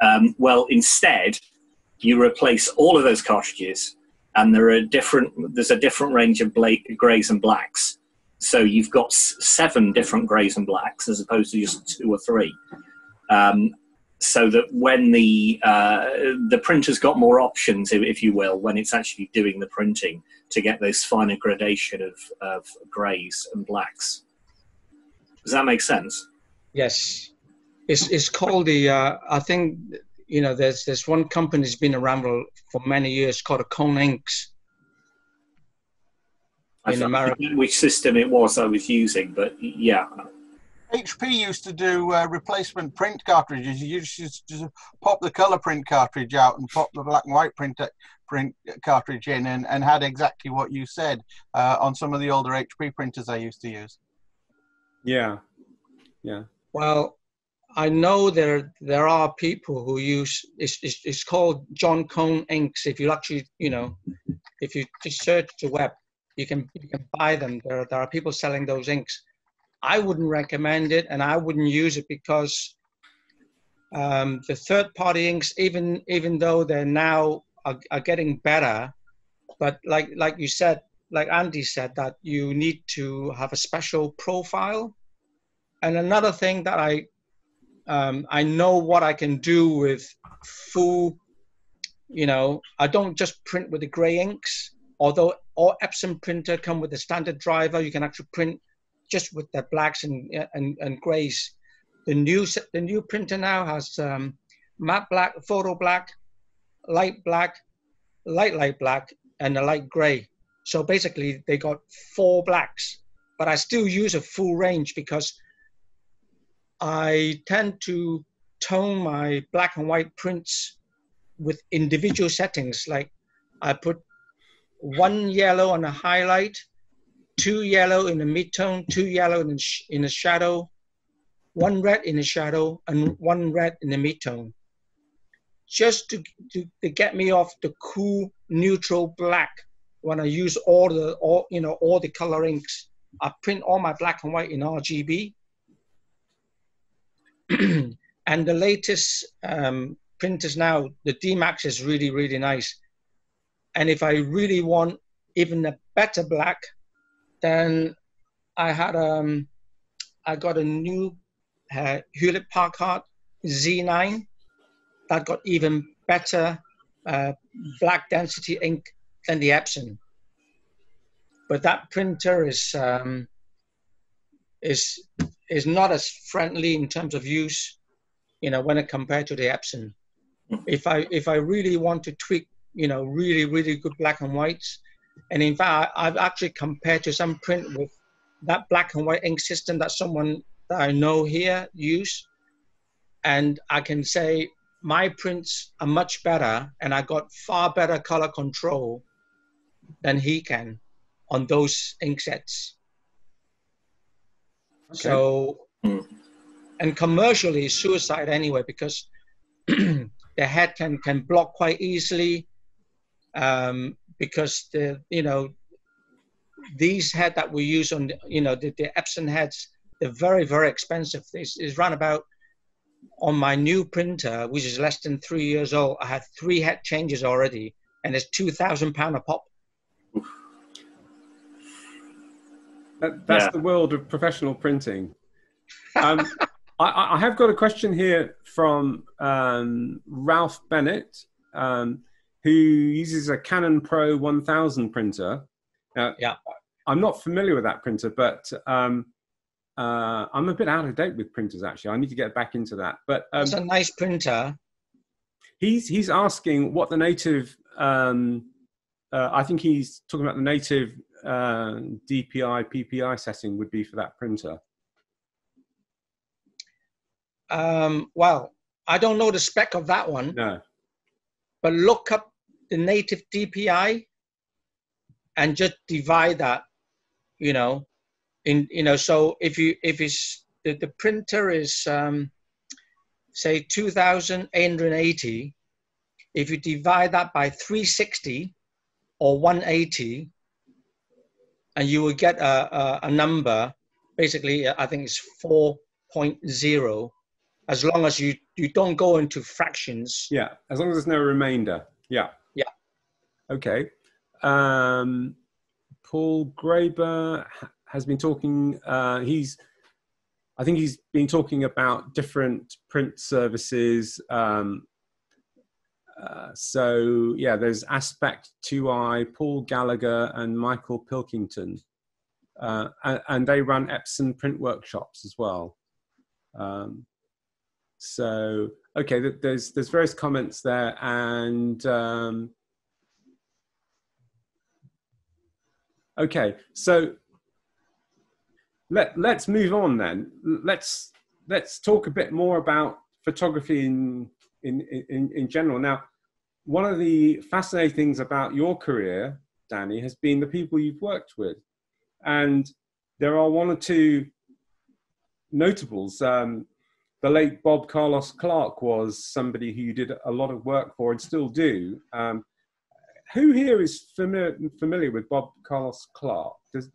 Um, well, instead, you replace all of those cartridges, and there are different. There's a different range of bla- grays and blacks. So you've got s- seven different grays and blacks as opposed to just two or three. Um, so that when the uh, the printer's got more options, if, if you will, when it's actually doing the printing to get those finer gradation of, of grays and blacks. Does that make sense? Yes. It's it's called the. Uh, I think you know. There's there's one company that's been around for, many years called a Cone Inks. I In America. which system it was I was using, but yeah, HP used to do uh, replacement print cartridges. You just, just, just pop the color print cartridge out and pop the black and white print print cartridge in, and, and had exactly what you said uh, on some of the older HP printers I used to use. Yeah. Yeah. Well, I know there there are people who use it's, it's it's called Jon Cone inks. If you actually you know, if you just search the web, you can you can buy them. There there are people selling those inks. I wouldn't recommend it, and I wouldn't use it because um, the third party inks, even even though they're now are, are getting better, but like like you said, like Andy said, that you need to have a special profile. And another thing that I um, I know what I can do with full, you know, I don't just print with the gray inks. Although all Epson printer come with a standard driver, you can actually print just with the blacks and and, and grays. The new the new printer now has um, matte black, photo black, light black, light light black, and a light gray. So basically, they got four blacks. But I still use a full range because I tend to tone my black and white prints with individual settings. Like I put one yellow on a highlight, two yellow in the midtone, two yellow in the, sh- in the shadow, one red in the shadow, and one red in the midtone. Just to, to, to get me off the cool neutral black when I use all the all you know all the color inks. I print all my black and white in RGB. [CLEARS THROAT] and the latest um, printers now, the D-Max is really, really nice. And if I really want even a better black, then I had um, I got a new uh, Hewlett Packard Z9 that got even better uh, black density ink than the Epson. But that printer is um, is is not as friendly in terms of use, you know, when it compared to the Epson. If I if I really want to tweak, you know, really really good black and whites, and in fact I've actually compared to some print with that black and white ink system that someone that I know here use, and I can say my prints are much better, and I got far better color control than he can on those ink sets. Okay. So, and commercially, suicide anyway because [CLEARS THROAT] the head can can block quite easily. Um, because the you know these head that we use on the, you know the, the Epson heads they're very very expensive. This is run about on my new printer, which is less than three years old. I had three head changes already, and it's two thousand pound a pop. That, that's Yeah. the world of professional printing. Um, [LAUGHS] I, I have got a question here from um, Ralph Bennett, um, who uses a Canon Pro 1000 printer. Now, Yeah. I'm not familiar with that printer, but um, uh, I'm a bit out of date with printers. Actually, I need to get back into that. But um, It's a nice printer. he's he's asking what the native. Um, uh, I think he's talking about the native uh, DPI PPI setting would be for that printer. Um, well, I don't know the spec of that one, No. but look up the native DPI and just divide that, you know, in you know. So if you if it's the, the printer is um, say 2,880, if you divide that by 360 or 180, and you will get a, a, a number. Basically, I think it's 4.0 as long as you, you don't go into fractions. Yeah, as long as there's no remainder. Yeah. Okay. Um, Paul Graber has been talking. Uh, he's, I think he's been talking about different print services. Um, uh, so yeah, there's Aspect 2i, Paul Gallagher, and Michael Pilkington, uh, and, and they run Epson print workshops as well. Um, so okay, there's there's various comments there, and um, okay, so let let's move on then. Let's let's talk a bit more about photography in in in, in general. Now, one of the fascinating things about your career, Danny, has been the people you've worked with, and there are one or two notables. Um, the late Bob Carlos Clarke was somebody who you did a lot of work for and still do. Um, who here is familiar, familiar with Bob Carlos Clarke? Does,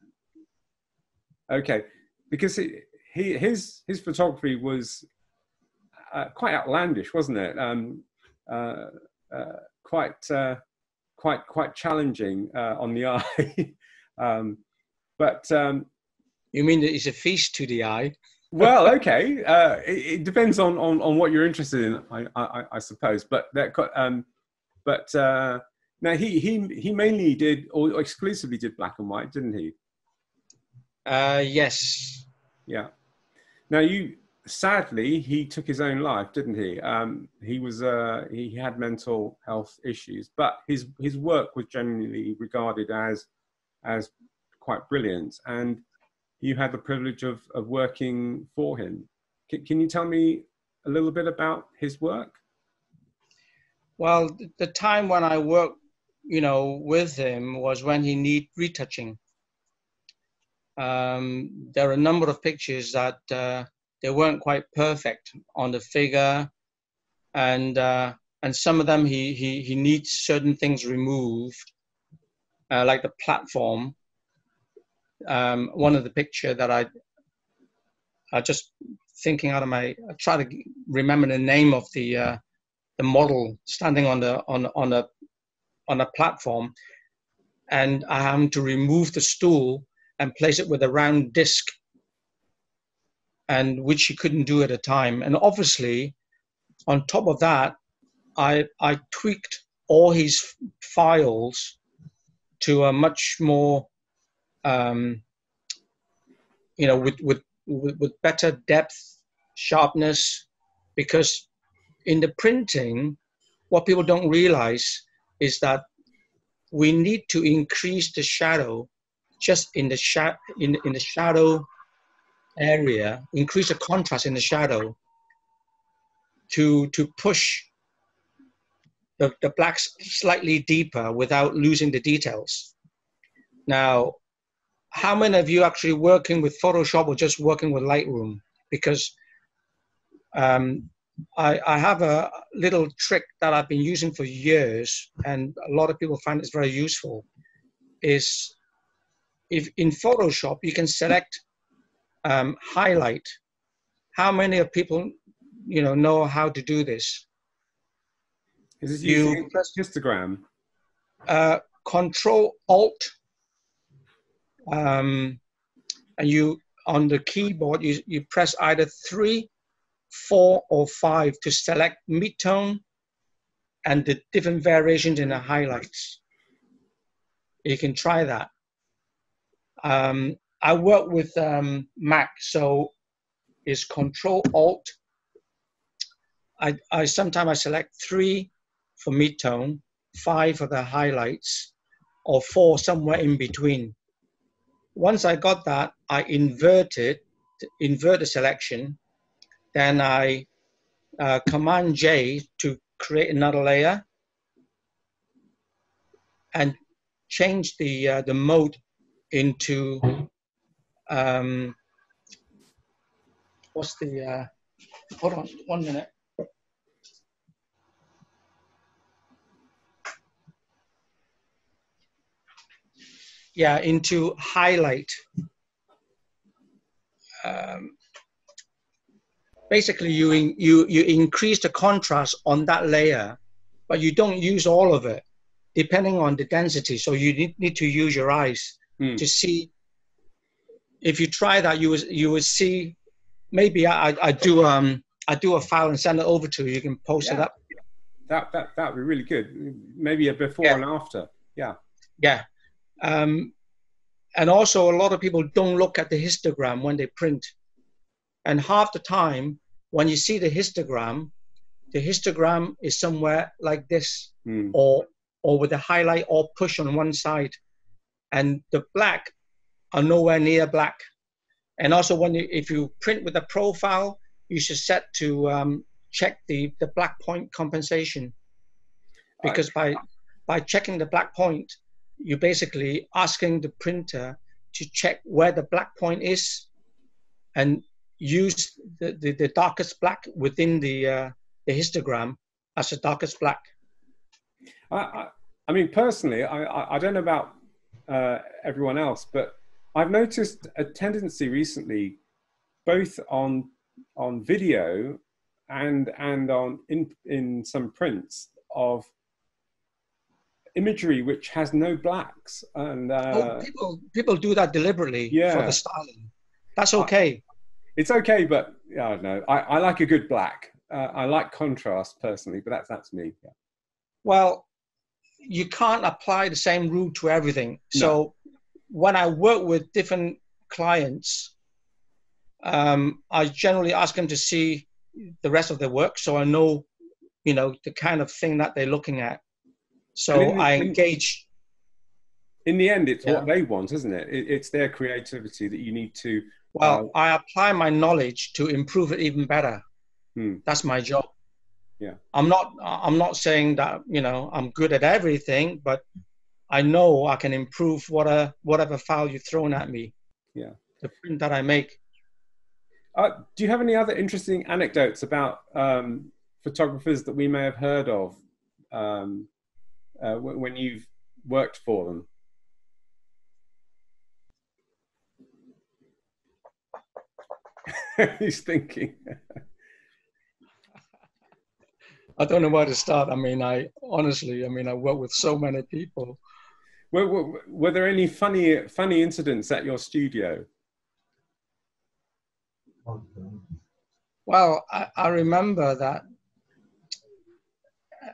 okay, because he, he, his, his photography was uh, quite outlandish, wasn't it? Um, uh, uh, quite, uh, quite, quite challenging uh, on the [LAUGHS] eye. um, but um, You mean that it's a feast to the eye? well, [LAUGHS] okay. Uh, it, it depends on, on, on what you're interested in, I, I, I suppose. But that, um, but uh, now he, he he mainly did or exclusively did black and white, didn't he? Uh, yes. Yeah. Now you sadly he took his own life, didn't he? Um, he was uh, he had mental health issues, but his his work was generally regarded as as quite brilliant, and you had the privilege of of working for him. Can, can you tell me a little bit about his work? Well, the time when I worked, you know, with him was when he need retouching. Um, there are a number of pictures that uh, they weren't quite perfect on the figure, and uh, and some of them he he he needs certain things removed, uh, like the platform. Um, one of the picture that I I just thinking out of my I try to remember the name of the uh, the model standing on the on on a on a platform, and I am to remove the stool and place it with a round disc, and which he couldn't do at a time. And obviously, on top of that, I I tweaked all his files to a much more, um, you know, with with with better depth, sharpness, because in the printing, what people don't realize is that we need to increase the shadow just in the sha- in, in the shadow area, increase the contrast in the shadow to to push the, the blacks slightly deeper without losing the details. Now, how many of you actually working with Photoshop or just working with Lightroom? Because um, I, I have a little trick that I've been using for years, and a lot of people find it's very useful. Is if in Photoshop you can select um, highlight. How many of people, you know, know how to do this? Is this You press- histogram? uh, Control Alt, um, and you on the keyboard you you press either three, four, or five to select midtone and the different variations in the highlights. You can try that. Um, I work with um, Mac, so it's Control Alt. I, I sometimes I select three for midtone, five for the highlights, or four somewhere in between. Once I got that, I invert it, invert the selection, then I uh, Command J to create another layer and change the uh, the mode into um, what's the uh, hold on one minute. Yeah, into highlight. Um, basically, you in, you you increase the contrast on that layer, but you don't use all of it, depending on the density. So you need, need to use your eyes Hmm. to see. If you try that, you will you will see. Maybe I, I- do um I do a file and send it over to you. You can post it up. That that that would be really good. Maybe a before Yeah. and after. Yeah. Yeah. Um, and also, a lot of people don't look at the histogram when they print. And half the time, when you see the histogram, the histogram is somewhere like this, Hmm. or or with the highlight or push on one side, and the black are nowhere near black. And also, when you if you print with a profile, you should set to um, check the the black point compensation, because by by checking the black point, you're basically asking the printer to check where the black point is and use the, the, the darkest black within the, uh, the histogram as the darkest black. I, I, I mean, personally, I, I, I don't know about uh, everyone else, but I've noticed a tendency recently, both on on video and and on in in some prints of imagery which has no blacks and uh, oh, people, people do that deliberately yeah. for the styling. That's okay. It's okay but yeah, I don't know I, I like a good black uh, I like contrast personally but that's that's me yeah. Well, you can't apply the same rule to everything. So when I work with different clients, um, I generally ask them to see the rest of their work, so I know, you know, the kind of thing that they're looking at. So in I engage. in the end it's Yeah. what they want isn't it? it it's their creativity that you need to Well, I apply my knowledge to improve it even better. Hmm. That's my job. Yeah. I'm not. I'm not saying that you know I'm good at everything, but I know I can improve what whatever whatever file you're throwing at me. Yeah. The print that I make. Uh, do you have any other interesting anecdotes about um, photographers that we may have heard of um, uh, w- when you've worked for them? [LAUGHS] He's thinking. I don't know where to start. I mean, I honestly, I mean, I work with so many people. Were, were, were there any funny funny incidents at your studio? Well, I, I remember that.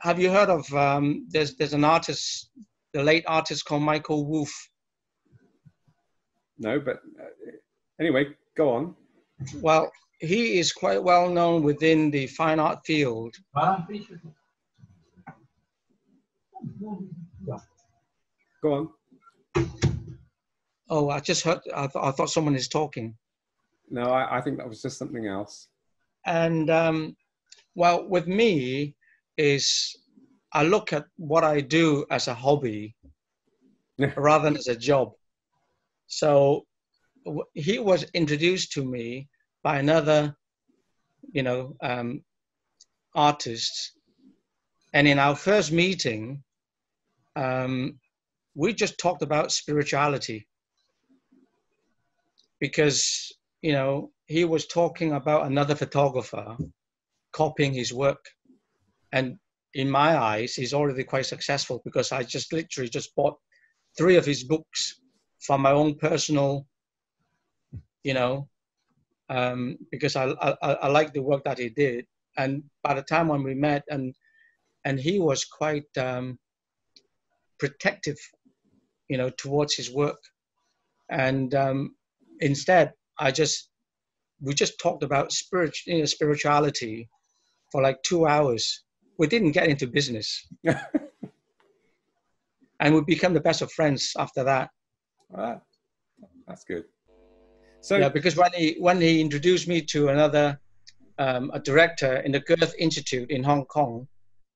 Have you heard of? Um, there's there's an artist, the late artist called Michael Wolf. No, but uh, anyway, go on. Well, he is quite well known within the fine art field. Go on. Oh, I just heard. I, th- I thought someone is talking. No, I, I think that was just something else. And um, well, with me is I look at what I do as a hobby [LAUGHS] rather than as a job. So he was introduced to me by another, you know, um, artist, and in our first meeting, um, we just talked about spirituality. Because you know he was talking about another photographer copying his work. And in my eyes he's already quite successful because i just literally just bought three of his books for my own personal you know um, because I, I i like the work that he did and by the time when we met and and he was quite um, protective you know towards his work and um, instead i just we just talked about spirit, you know, spirituality for like two hours. We didn't get into business, [LAUGHS] and we became the best of friends after that. That's good. So yeah, because when he when he introduced me to another um, a director in the Goethe Institute in Hong Kong,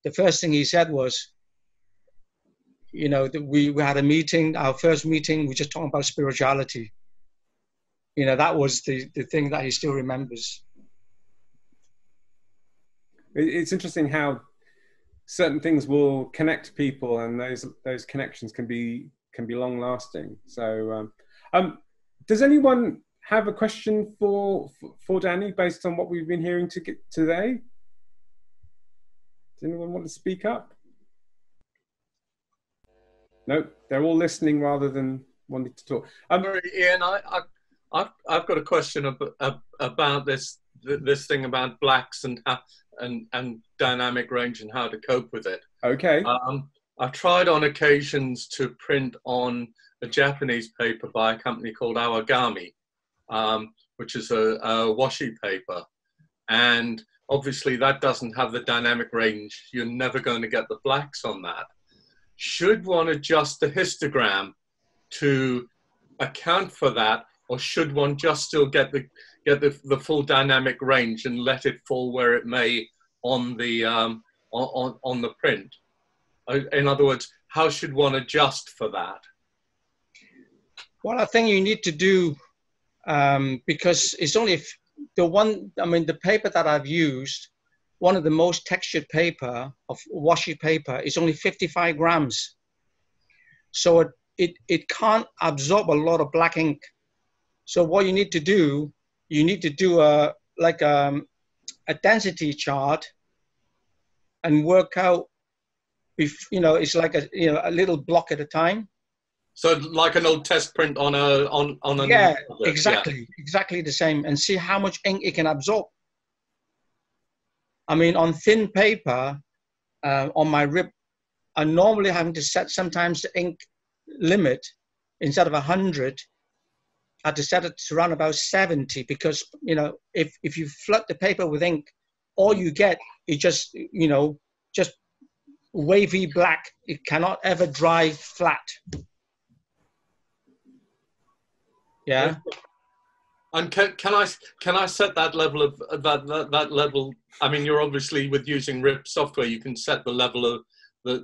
the first thing he said was, you know, that we we had a meeting, our first meeting, we just talking about spirituality. You know, that was the the thing that he still remembers. it's interesting how certain things will connect people, and those those connections can be can be long lasting. So, um, um, does anyone have a question for for Danny based on what we've been hearing to get today? Does anyone want to speak up? No, they're all listening rather than wanting to talk. Um, Sorry, Ian, I, I, I've, I've got a question ab- ab- about this this thing about blacks and how, and and dynamic range and how to cope with it. okay. Um, I've tried on occasions to print on a Japanese paper by a company called Awagami, um, which is a, a washi paper, and obviously that doesn't have the dynamic range. You're never going to get the blacks on that. Should one adjust the histogram to account for that, or should one just still get the get the, the full dynamic range and let it fall where it may on the um, on, on, the print? Uh, In other words, how should one adjust for that? Well, I think you need to do um, because it's only if the one. I mean, the paper that I've used, one of the most textured paper of washi paper, is only 55 grams. So it, it it can't absorb a lot of black ink. So what you need to do, you need to do a like um, a density chart and work out. If you know, it's like a you know a little block at a time. So, like an old test print on a on on a yeah, exactly, exactly the same, and see how much ink it can absorb. I mean, on thin paper, uh, on my RIP, I'm normally having to set sometimes the ink limit instead of 100, I had to set it to around about 70 because, you know, if, if you flood the paper with ink, all you get is just, you know, just wavy black. It cannot ever dry flat. Yeah. And can, can I can I set that level of that, that that level? I mean, you're obviously with using RIP software, you can set the level of the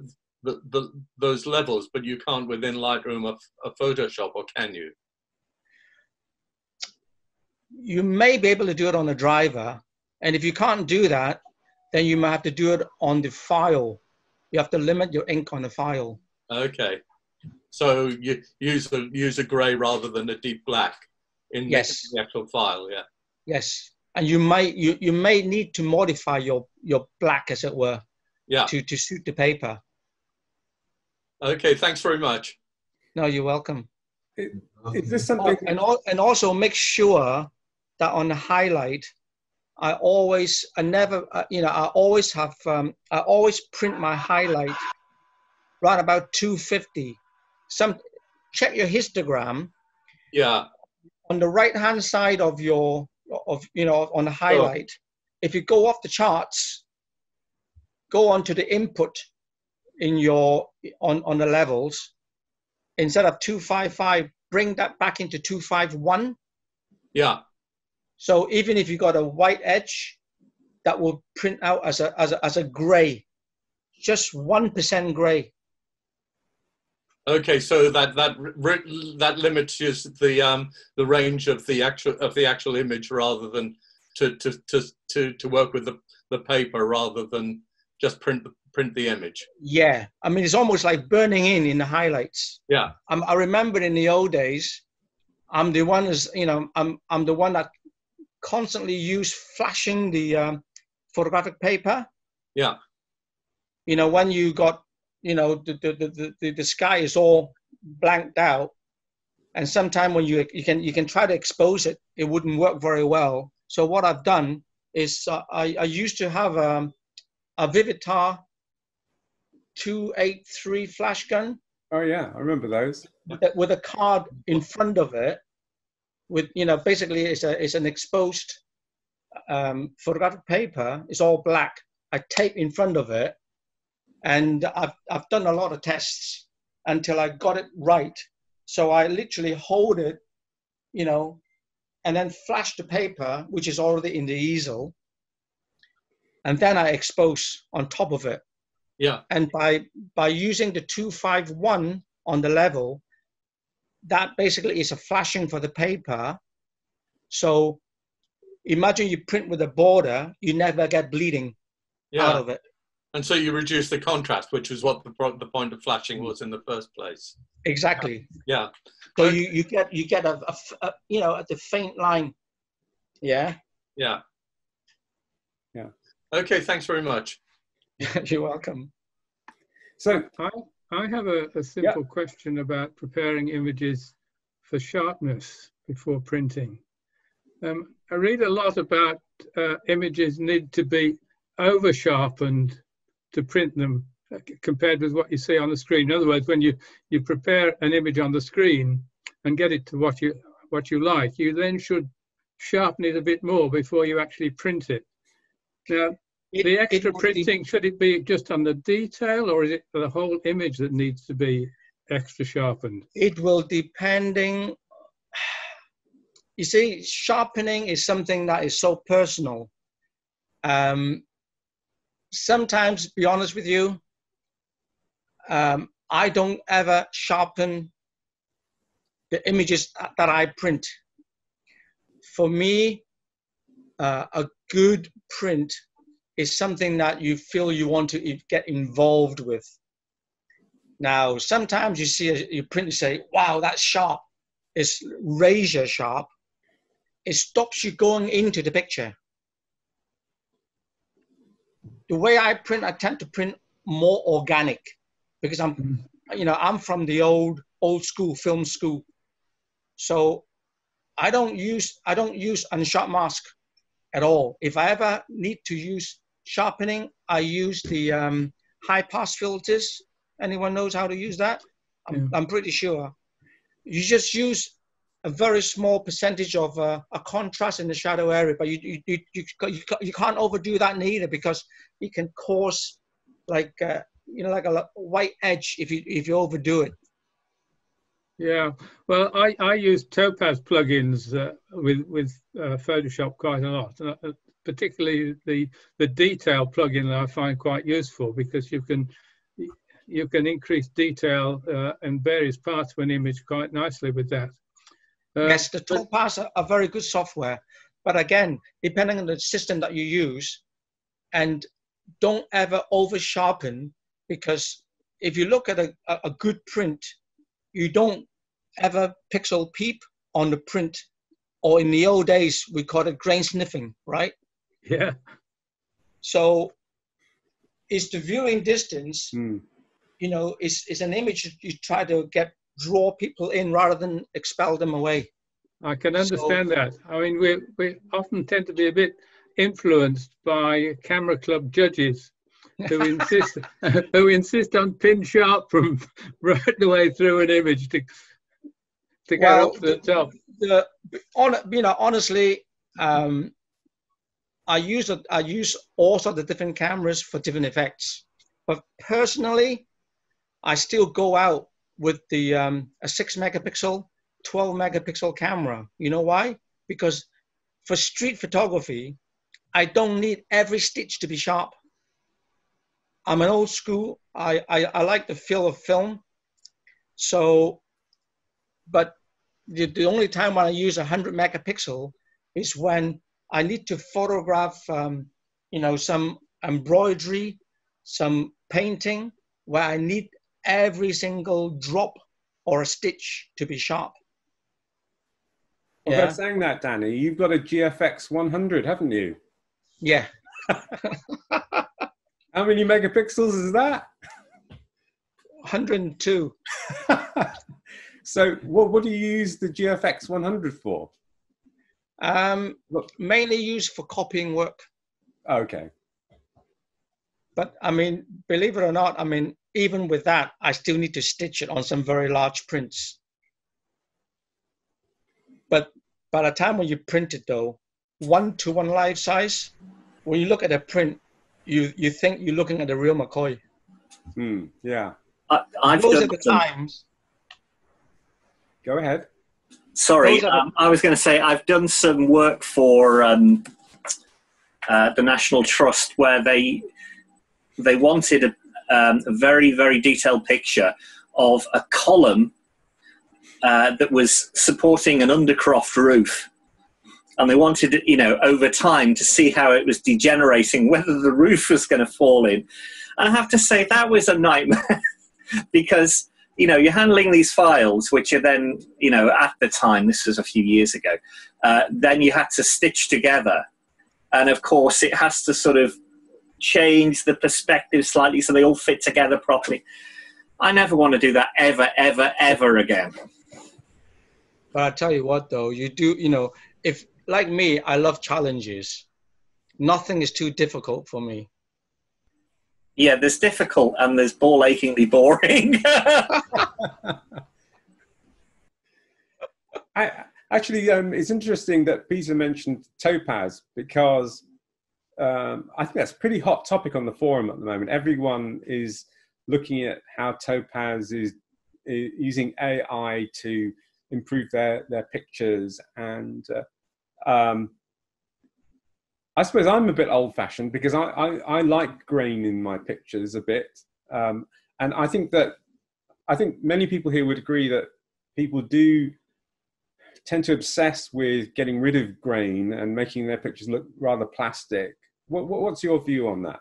the, the those levels, but you can't within Lightroom or, or Photoshop, or can you? you may be able to do it on the driver. And if you can't do that, then you might have to do it on the file. You have to limit your ink on the file. Okay, so you use a use a grey rather than a deep black in the- Yes. the actual file. Yeah. Yes. And you might you, you may need to modify your, your black as it were Yeah. to, to suit the paper. Okay. Thanks very much. No, you're welcome. Is this something? and, and also make sure that on the highlight, I always, I never, uh, you know, I always have, um, I always print my highlight right about 250. Some, check your histogram Yeah. on the right hand side of your, of, you know, on the oh. highlight. If you go off the charts, go on to the input in your, on, on the levels. Instead of 255, bring that back into 251. Yeah. So even if you got a white edge, that will print out as a as a, as a gray, just one percent gray. Okay, so that that that limits the um the range of the actual of the actual image rather than to to to to, to work with the, the paper rather than just print the print the image. Yeah, I mean it's almost like burning in in the highlights. Yeah. Um, I remember in the old days, I'm the one is you know I'm I'm the one that constantly used flashing the um, photographic paper. Yeah. You know when you got you know the the, the, the, sky is all blanked out. And sometimes when you you can you can try to expose it it wouldn't work very well. So what i've done is uh, I, I used to have um, a vivitar 283 flash gun. Oh yeah, I remember those. with a, with a card in front of it with you know basically it's a it's an exposed um, photographic paper. It's all black. I tape in front of it and I've, I've done a lot of tests until i got it right. So i literally hold it you know and then flash the paper which is already in the easel. And then i expose on top of it. Yeah. and by by using the 251 on the level that basically is a flashing for the paper. So imagine you print with a border you never get bleeding out of it And so you reduce the contrast, which was what the the point of flashing was in the first place. exactly Yeah. so you, you get you get a you know at the faint line yeah Yeah. Yeah. Okay. Thanks very much. [LAUGHS] you're welcome So I, I have a, a simple question about preparing images for sharpness before printing. Um, I read a lot about uh, images need to be over sharpened to print them uh, compared with what you see on the screen. In other words, when you, you prepare an image on the screen and get it to what you, what you like, you then should sharpen it a bit more before you actually print it. Now, It- the extra would be- printing, should it be just on the detail or is it the whole image that needs to be extra sharpened? it will depending [SIGHS] you see sharpening is something that is so personal um, sometimes be honest with you um, i don't ever sharpen the images that i print for me uh, a good print is something that you feel you want to get involved with now, sometimes you see a, you print and say, wow, that's sharp. It's razor sharp. It stops you going into the picture. The way I print, I tend to print more organic because I'm, you know, I'm from the old, old school film school. So I don't use, I don't use unsharp mask at all. If I ever need to use sharpening, I use the um, high pass filters Anyone knows how to use that? I'm, Yeah. I'm pretty sure. You just use a very small percentage of uh, a contrast in the shadow area, but you you, you, you, you, can't overdo that neither because it can cause like uh, you know like a white edge if you if you overdo it. Yeah, well, I, I use Topaz plugins uh, with with uh, Photoshop quite a lot, uh, particularly the the detail plugin that I find quite useful because you can you can increase detail uh, in various parts of an image quite nicely with that. Uh, yes, the Topaz are, are very good software, but again, depending on the system that you use, and don't ever over sharpen because if you look at a, a a good print, you don't ever pixel peep on the print, or in the old days we called it grain sniffing, right? yeah, So, it's the viewing distance hmm. you know, it's, it's an image you try to get draw people in rather than expel them away. I can understand so, that. I mean, we we often tend to be a bit influenced by camera club judges who [LAUGHS] insist who insist on pin sharp from [LAUGHS] right the way through an image to to get well, up to the, the top. The, on, you know, honestly, um, I use I use also the different cameras for different effects. But personally, I still go out with the um, a six megapixel, 12 megapixel camera. You know why? Because for street photography, I don't need every stitch to be sharp. I'm an old school. I, I, I like the feel of film. So, but the, the only time when I use 100 megapixel is when I need to photograph, um, you know, some embroidery, some painting, where I need every single drop or a stitch to be sharp. Well, yeah. saying that, Danny, you've got a GFX 100, haven't you? Yeah. [LAUGHS] How many megapixels is that? 102. [LAUGHS] so, what, what do you use the GFX 100 for? Um, mainly used for copying work. Okay. But I mean, believe it or not, I mean, even with that, I still need to stitch it on some very large prints. But by the time when you print it, though, one to one life size, when you look at a print, you you think you're looking at a real McCoy. Hmm. Yeah. I, Those are the some... times. Go ahead. Sorry, um, I was going to say I've done some work for um, uh, the National Trust where they they wanted a, um, a very very detailed picture of a column uh, that was supporting an undercroft roof and they wanted, you know, over time to see how it was degenerating, [LAUGHS] whether the roof was going to fall in. And I have to say that was a nightmare [LAUGHS] because you know you're handling these files, which are then, you know, at the time this was a few years ago, uh, then you had to stitch together, and of course it has to sort of change the perspective slightly so they all fit together properly. I never want to do that ever, ever, ever again. But I tell you what, though, you do, you know, if like me, I love challenges. Nothing is too difficult for me. Yeah, there's difficult and there's ball achingly boring. [LAUGHS] I, actually, um, it's interesting that Peter mentioned Topaz because um, I think that's a pretty hot topic on the forum at the moment. Everyone is looking at how Topaz is, is using AI to improve their, their pictures and uh, um, I suppose I'm a bit old fashioned because I, I, I, like grain in my pictures a bit. Um, and I think that I think many people here would agree that people do tend to obsess with getting rid of grain and making their pictures look rather plastic. What, what, what's your view on that?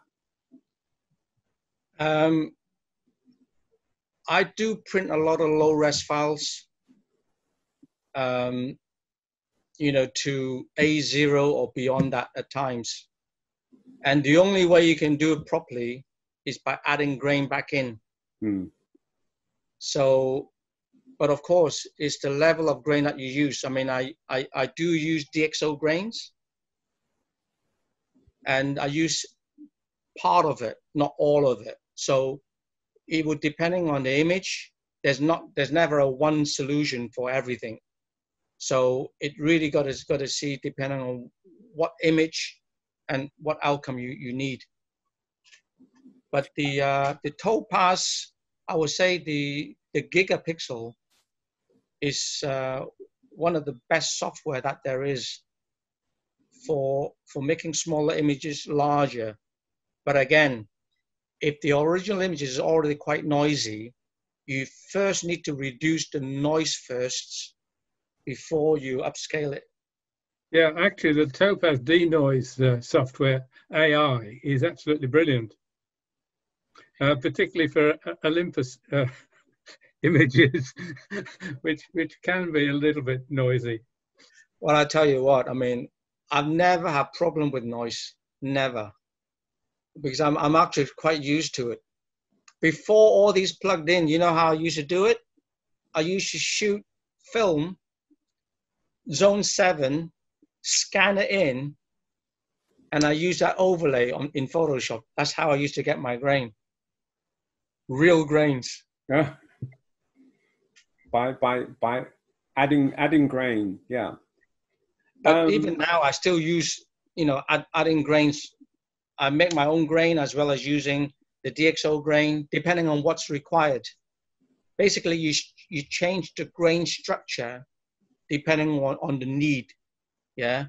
Um, I do print a lot of low res files. Um, you know, to A0 or beyond that at times. And the only way you can do it properly is by adding grain back in. Mm. So, but of course, it's the level of grain that you use. I mean, I, I, I do use DxO grains and I use part of it, not all of it. So it would depending on the image. There's not, there's never a one solution for everything. So it really got to, got to see depending on what image and what outcome you, you need. But the, uh, the Topaz, I would say the, the gigapixel is uh, one of the best software that there is for, for making smaller images larger. But again, if the original image is already quite noisy, you first need to reduce the noise first before you upscale it. Yeah, actually, the Topaz denoise uh, software AI is absolutely brilliant, uh, particularly for uh, Olympus uh, [LAUGHS] images, [LAUGHS] which which can be a little bit noisy. Well, I tell you what, I mean, I've never had problem with noise, never, because I'm I'm actually quite used to it. Before all these plugged in, you know how I used to do it? I used to shoot film, zone seven, scan it in, and I use that overlay on in Photoshop. That's how I used to get my grain. Real grains. Yeah. By by by adding adding grain. Yeah. But Um, even now, I still use, you know, add, adding grains. I make my own grain as well as using the DxO grain, depending on what's required. Basically, you you change the grain structure depending on, on the need. Yeah.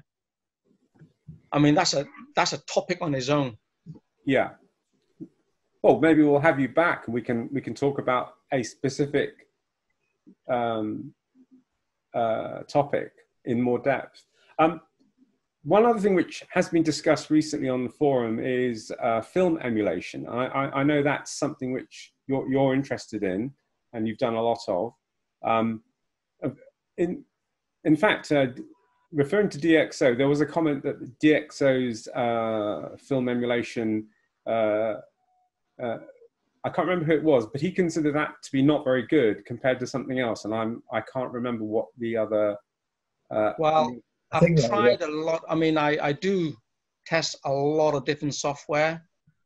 I mean, that's a that's a topic on its own. Yeah. Well, maybe we'll have you back and we can we can talk about a specific um, uh, topic in more depth. Um, one other thing which has been discussed recently on the forum is uh, film emulation. I, I, I know that's something which you're, you're interested in and you've done a lot of. Um, in, in fact, uh, referring to DxO, there was a comment that DxO's uh, film emulation, uh, uh, I can't remember who it was, but he considered that to be not very good compared to something else, and I'm I can't remember what the other. Uh, Well, I've think that, tried a lot. I mean, I, I do test a lot of different software,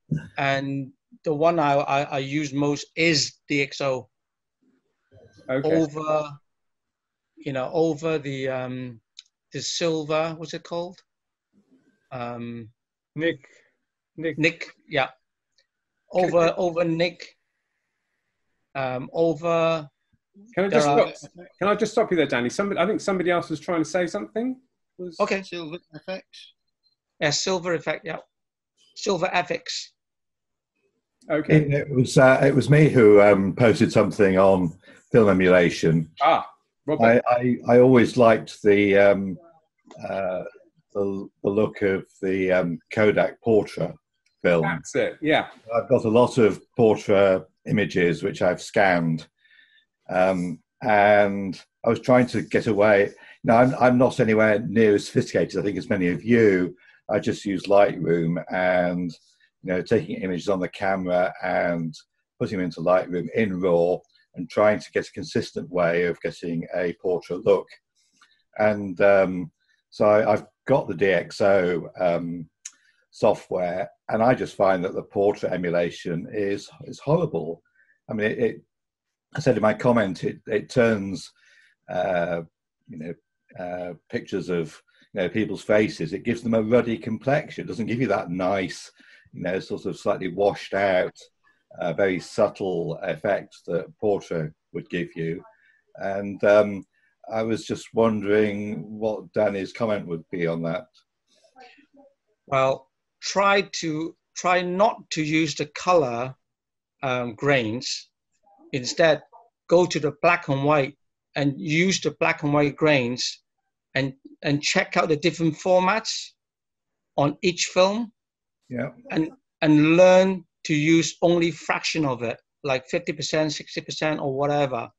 [SIGHS] and the one I, I, I use most is DxO okay. over, you know, over the um, the silver. What's it called? Um, Nik, Nik, Nik, yeah, over over Nik, um, over. Can I just are- stop, can I just stop you there, Danny? Somebody, I think somebody else was trying to say something. Was, Okay, Silver Efex. yeah, Silver Efex, yeah, Silver Efex. Okay. it, it was uh, it was me who um, posted something on film emulation. Ah, Robert. I, I, I always liked the um, uh, the, the look of the um, Kodak Portra film. That's it. Yeah. I've got a lot of Portra images which I've scanned, um, and I was trying to get away. Now I'm, I'm not anywhere near as sophisticated, I think, as many of you. I just use Lightroom and you know taking images on the camera and putting them into Lightroom in RAW and trying to get a consistent way of getting a Portra look. And um, so I, I've got the DxO um, software, and I just find that the Portra emulation is is horrible. I mean, it, it I said in my comment, it it turns uh, you know uh, pictures of you know people's faces. It gives them a ruddy complexion. It doesn't give you that nice, you know, sort of slightly washed out, uh, very subtle effect that Portra would give you. And um, I was just wondering what Danny's comment would be on that. Well, try to try not to use the color um, grains. Instead, go to the black and white and use the black and white grains, and and check out the different formats on each film, Yeah. and and learn to use only fraction of it, like fifty percent, sixty percent, or whatever,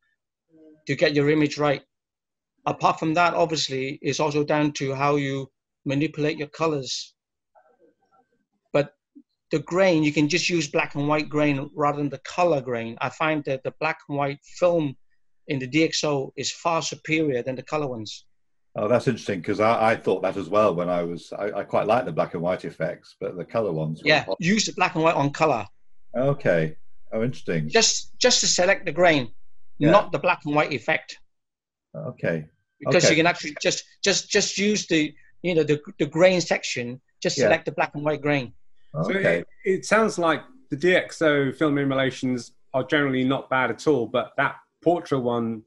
to get your image right. Apart from that, obviously, it's also down to how you manipulate your colors But the grain, you can just use black and white grain rather than the color grain. I find that the black and white film in the DxO is far superior than the color ones. Oh, that's interesting because I, I thought that as well when I was. I, I quite like the black and white effects, but the color ones. Yeah, hot. use the black and white on color. Okay. Oh, interesting. Just just to select the grain, Yeah. not the black and white effect. Okay. Because Okay. you can actually just just just use the you know the the grain section, just Yeah. select the black and white grain. So Okay. it, it sounds like the DxO film emulations are generally not bad at all, but that Portra one,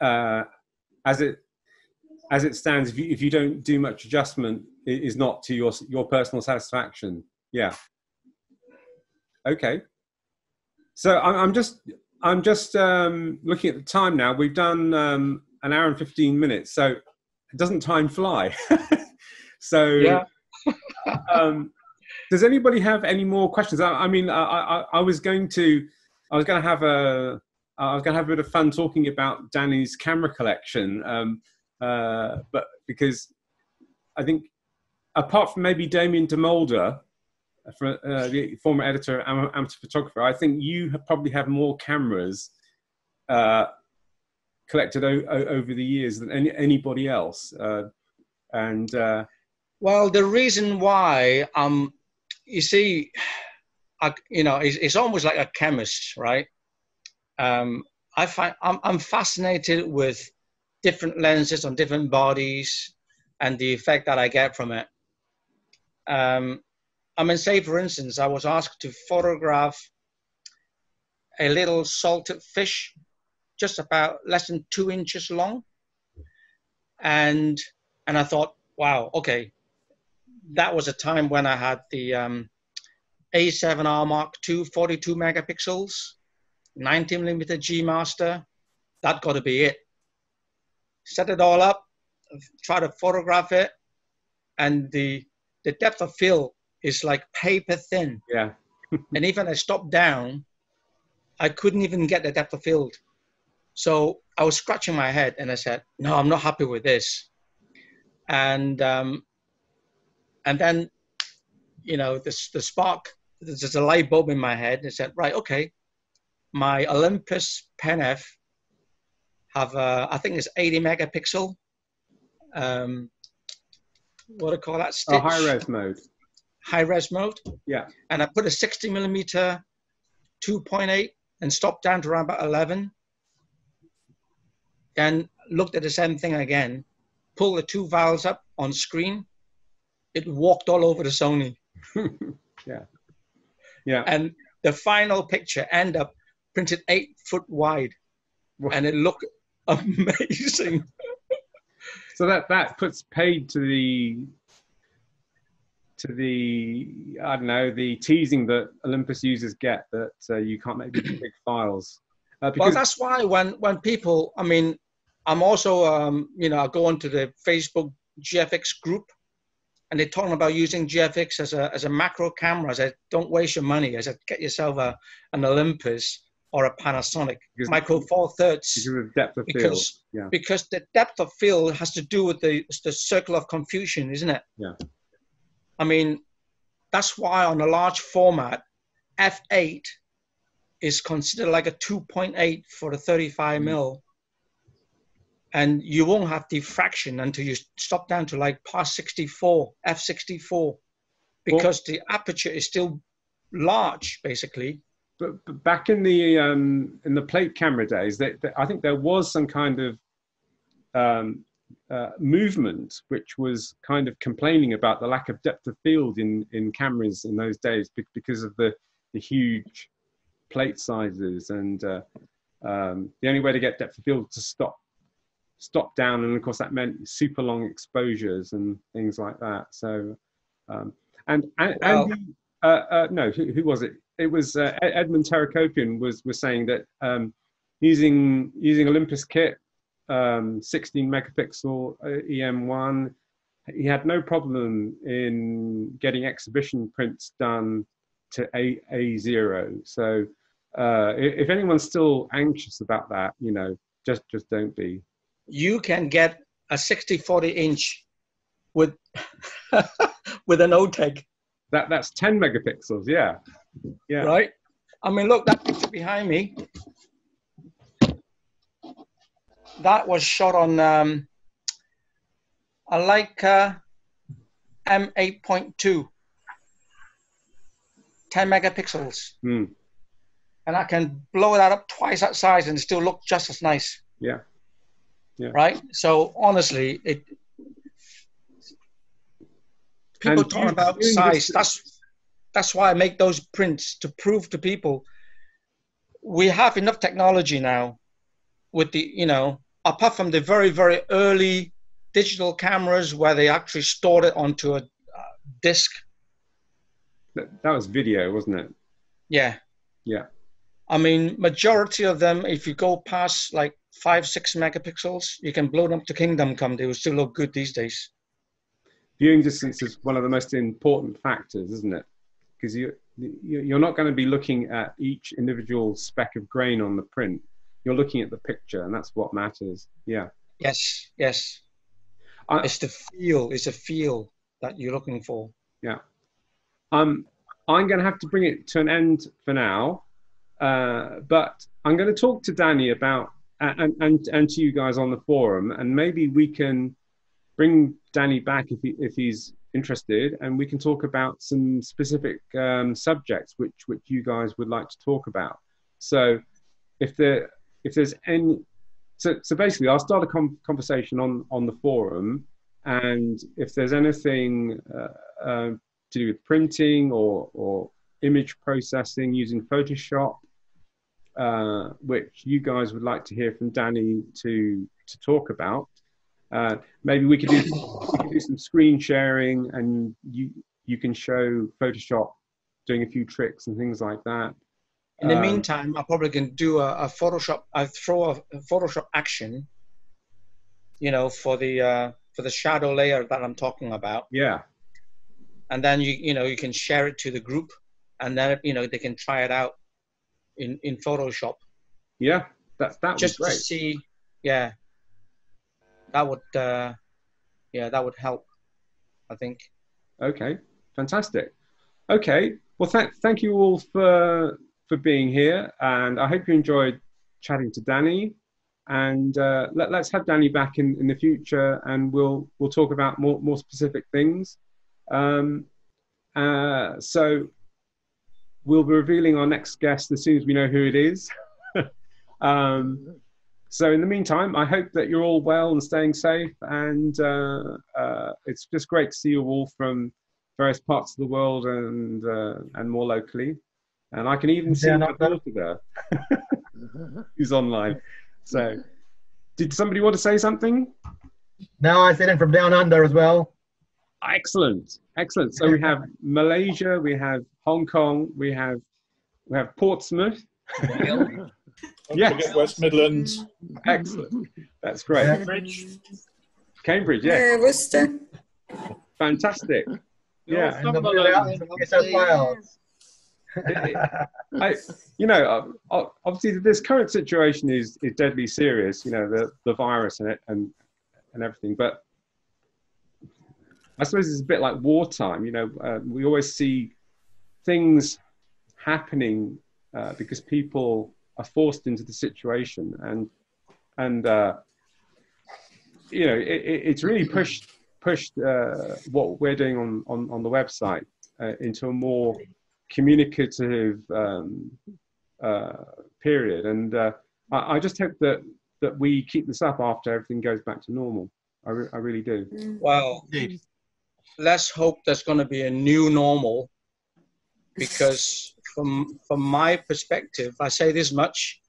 uh, as it as it stands, if you, if you don't do much adjustment, i- is not to your your personal satisfaction. Yeah. Okay. So I'm, I'm just I'm just um, looking at the time now. We've done um, an hour and fifteen minutes, so doesn't time fly? [LAUGHS] so Yeah. [LAUGHS] um, does anybody have any more questions? I, I mean, I, I, I was going to, I was going to have a, I was going to have a bit of fun talking about Danny's camera collection, um, uh, but because I think, apart from maybe Damien Demolder, for, uh, the former editor, am- amateur photographer, I think you have probably have more cameras uh, collected o- o- over the years than any, anybody else. Uh, and uh, Well, the reason why, um, you see, I, you know, it's, it's almost like a chemist, right? Um, I find I'm, I'm fascinated with different lenses on different bodies and the effect that I get from it. Um, I mean, say for instance, I was asked to photograph a little salted fish, just about less than two inches long, and and I thought, wow, okay, that was a time when I had the um, A7R Mark II, 42 megapixels, 90 millimeter G Master. That got to be it. Set it all up, try to photograph it, and the the depth of field is like paper thin. yeah, [LAUGHS] and even I stopped down, I couldn't even get the depth of field. So I was scratching my head, and I said, "No, I'm not happy with this." And um, and then, you know, this the spark. There's a light bulb in my head. And I said, "Right, okay, my Olympus Pen F have uh, I think it's 80 megapixel. Um, what do you call that? oh, Stitch? high res mode. high res mode. Yeah. And I put a 60 millimeter 2.8 and stopped down to around about 11. Then looked at the same thing again, pulled the two valves up on screen. It walked all over the Sony. [LAUGHS] yeah, yeah. And the final picture end up printed eight foot wide. And it looked [LAUGHS] amazing. So that that puts paid to the to the I don't know the teasing that Olympus users get that uh, you can't make big files. Uh, well, that's why when when people, I mean, I'm also, um, you know, I go onto the Facebook GFX group, and they're talking about using GFX as a as a macro camera. I said, don't waste your money. I said, get yourself a an Olympus or a Panasonic Because- Micro Four Thirds because of depth of field. because Yeah, because the depth of field has to do with the the circle of confusion, isn't it? Yeah. I mean, that's why on a large format, f8 is considered like a 2.8 for the Mm. 35 mil, and you won't have diffraction until you stop down to like past 64, f64, because the aperture is still large, basically. But, but back in the um, in the plate camera days, that that- I think there was some kind of um, uh, movement which was kind of complaining about the lack of depth of field in in cameras in those days because of the the huge plate sizes. And uh, um, the only way to get depth of field to stop stop down. And of course that meant super long exposures and things like that. So um, and and, Well- and uh, uh, no who, who was it it was uh, Edmond Terakopian was was saying that um, using using Olympus kit, um, 16 megapixel uh, EM1, he had no problem in getting exhibition prints done to A A0. So uh, if anyone's still anxious about that, you know, just just don't be. You can get a 60, 40 inch with [LAUGHS] with an OTEC. That that's 10 megapixels. Yeah, yeah. right? I mean, look, that picture behind me. That was shot on um, a Leica M8.2, 10 megapixels. Hmm. And I can blow that up twice that size and still look just as nice, Yeah. Yeah. right? So honestly, it. People And talk about size. this- That's that's why I make those prints to prove to people we have enough technology now with the you know apart from the very very early digital cameras where they actually stored it onto a uh, disk That, that was video, wasn't it? yeah Yeah. i mean majority of them if you go past like five six megapixels you can blow them up to kingdom come they will still look good these days viewing distance is one of the most important factors, isn't it? Because you you- you're not going to be looking at each individual speck of grain on the print. You're looking at the picture, and that's what matters. Yeah. yes yes I- it's the feel it's a feel that you're looking for Yeah. Um, I'm going to have to bring it to an end for now, uh, but I'm going to talk to Danny about and, and and to you guys on the forum, and maybe we can bring Danny back if he, if he's interested, and we can talk about some specific um, subjects which which you guys would like to talk about. So, if there if there's any, so so basically, I'll start a com- conversation on on the forum, and if there's anything uh, uh, to do with printing or or image processing using Photoshop uh, which you guys would like to hear from Danny to to talk about. Uh, maybe we could, do, do some screen sharing, and you you can show Photoshop doing a few tricks and things like that. In the Um, meantime, I probably can do a, a Photoshop. I throw a, a Photoshop action, you know, for the uh, for the shadow layer that I'm talking about, yeah, and then you you know you can share it to the group, and then you know they can try it out in in Photoshop yeah, that that would just to see. Yeah, that would uh, yeah that would help. I think. Okay, fantastic. Okay, well, thank thank you all for for being here, and I hope you enjoyed chatting to Danny. And uh, let, let's have Danny back in, in the future, and we'll we'll talk about more more specific things. Um, uh, so we'll be revealing our next guest as soon as we know who it is. [LAUGHS] um, so in the meantime, I hope that you're all well and staying safe. And uh, uh, it's just great to see you all from various parts of the world and uh, and more locally. And I can even see Yeah, my not daughter there, [LAUGHS] who's online. So, did somebody want to say something? Now I sit in from down under as well. Excellent, excellent. So we have [LAUGHS] Malaysia, we have Hong Kong, we have we have Portsmouth. Don't Yes. forget West Midlands. Excellent. That's great. Cambridge. Cambridge, yeah, Yeah, Worcester. fantastic. Yeah. And the blue out in New South Wales. [LAUGHS] I, you know, uh, obviously this current situation is is deadly serious. You know, the the virus and it and and everything. But I suppose it's a bit like wartime. You know, uh, we always see things happening uh, because people are forced into the situation, and and uh, you know, it, it, it's really pushed pushed uh, what we're doing on on on the website uh, into a more communicative um, uh, period. And uh, I, I just hope that that we keep this up after everything goes back to normal. I, re- I really do. Well, let's hope there's going to be a new normal because from from my perspective i say this much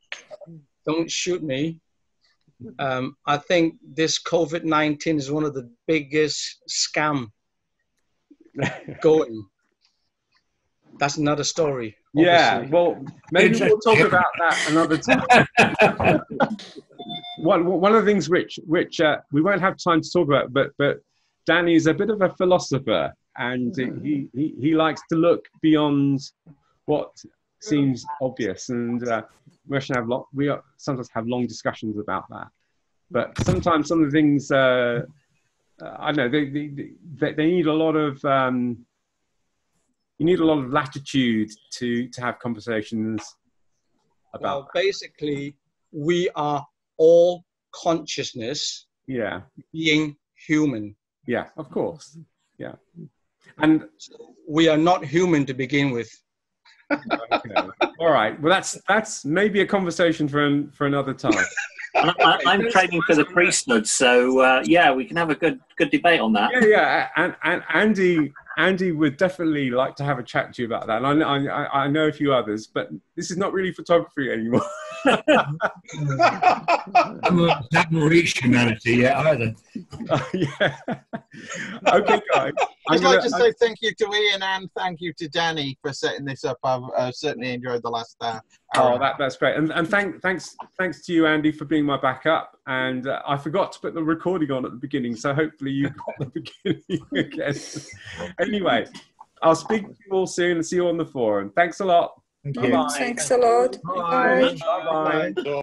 don't shoot me. Um, i think this covid-19 is one of the biggest scam [LAUGHS] going. That's another story Yeah, well, maybe we'll talk about that another time. [LAUGHS] one, one of the things which, which uh, we won't have time to talk about, but, but Danny is a bit of a philosopher and he, he, he likes to look beyond what seems obvious. And uh, we, actually have lo- we are, sometimes have long discussions about that. But sometimes some of the things, uh, uh, I don't know, they, they, they, need a lot of um, you need a lot of latitude to to have conversations about well basically we are all consciousness yeah. being human. Yeah of course. Yeah. And we are not human to begin with okay. all right. Well that's that's maybe a conversation for for another time. I, [LAUGHS] I'm training for the priesthood, so uh, yeah, we can have a good good debate on that. yeah yeah. And, and andy andy would definitely like to have a chat to you about that. And i i, I know a few others but this is not really photography anymore [LAUGHS] haven't, haven't reached humanity yet either. yeah okay guys I'd I'm like gonna- to say thank you to Ian and thank you to Danny for setting this up. I've uh, certainly enjoyed the last uh, hour. Oh, that, that's great. And, and thank, thanks, thanks to you, Andy, for being my backup. And uh, I forgot to put the recording on at the beginning, so hopefully you got the [LAUGHS] beginning again. anyway, I'll speak to you all soon and see you on the forum. Thanks a lot. Thank you. Bye-bye. Thanks a lot. Bye. Bye. Bye-bye.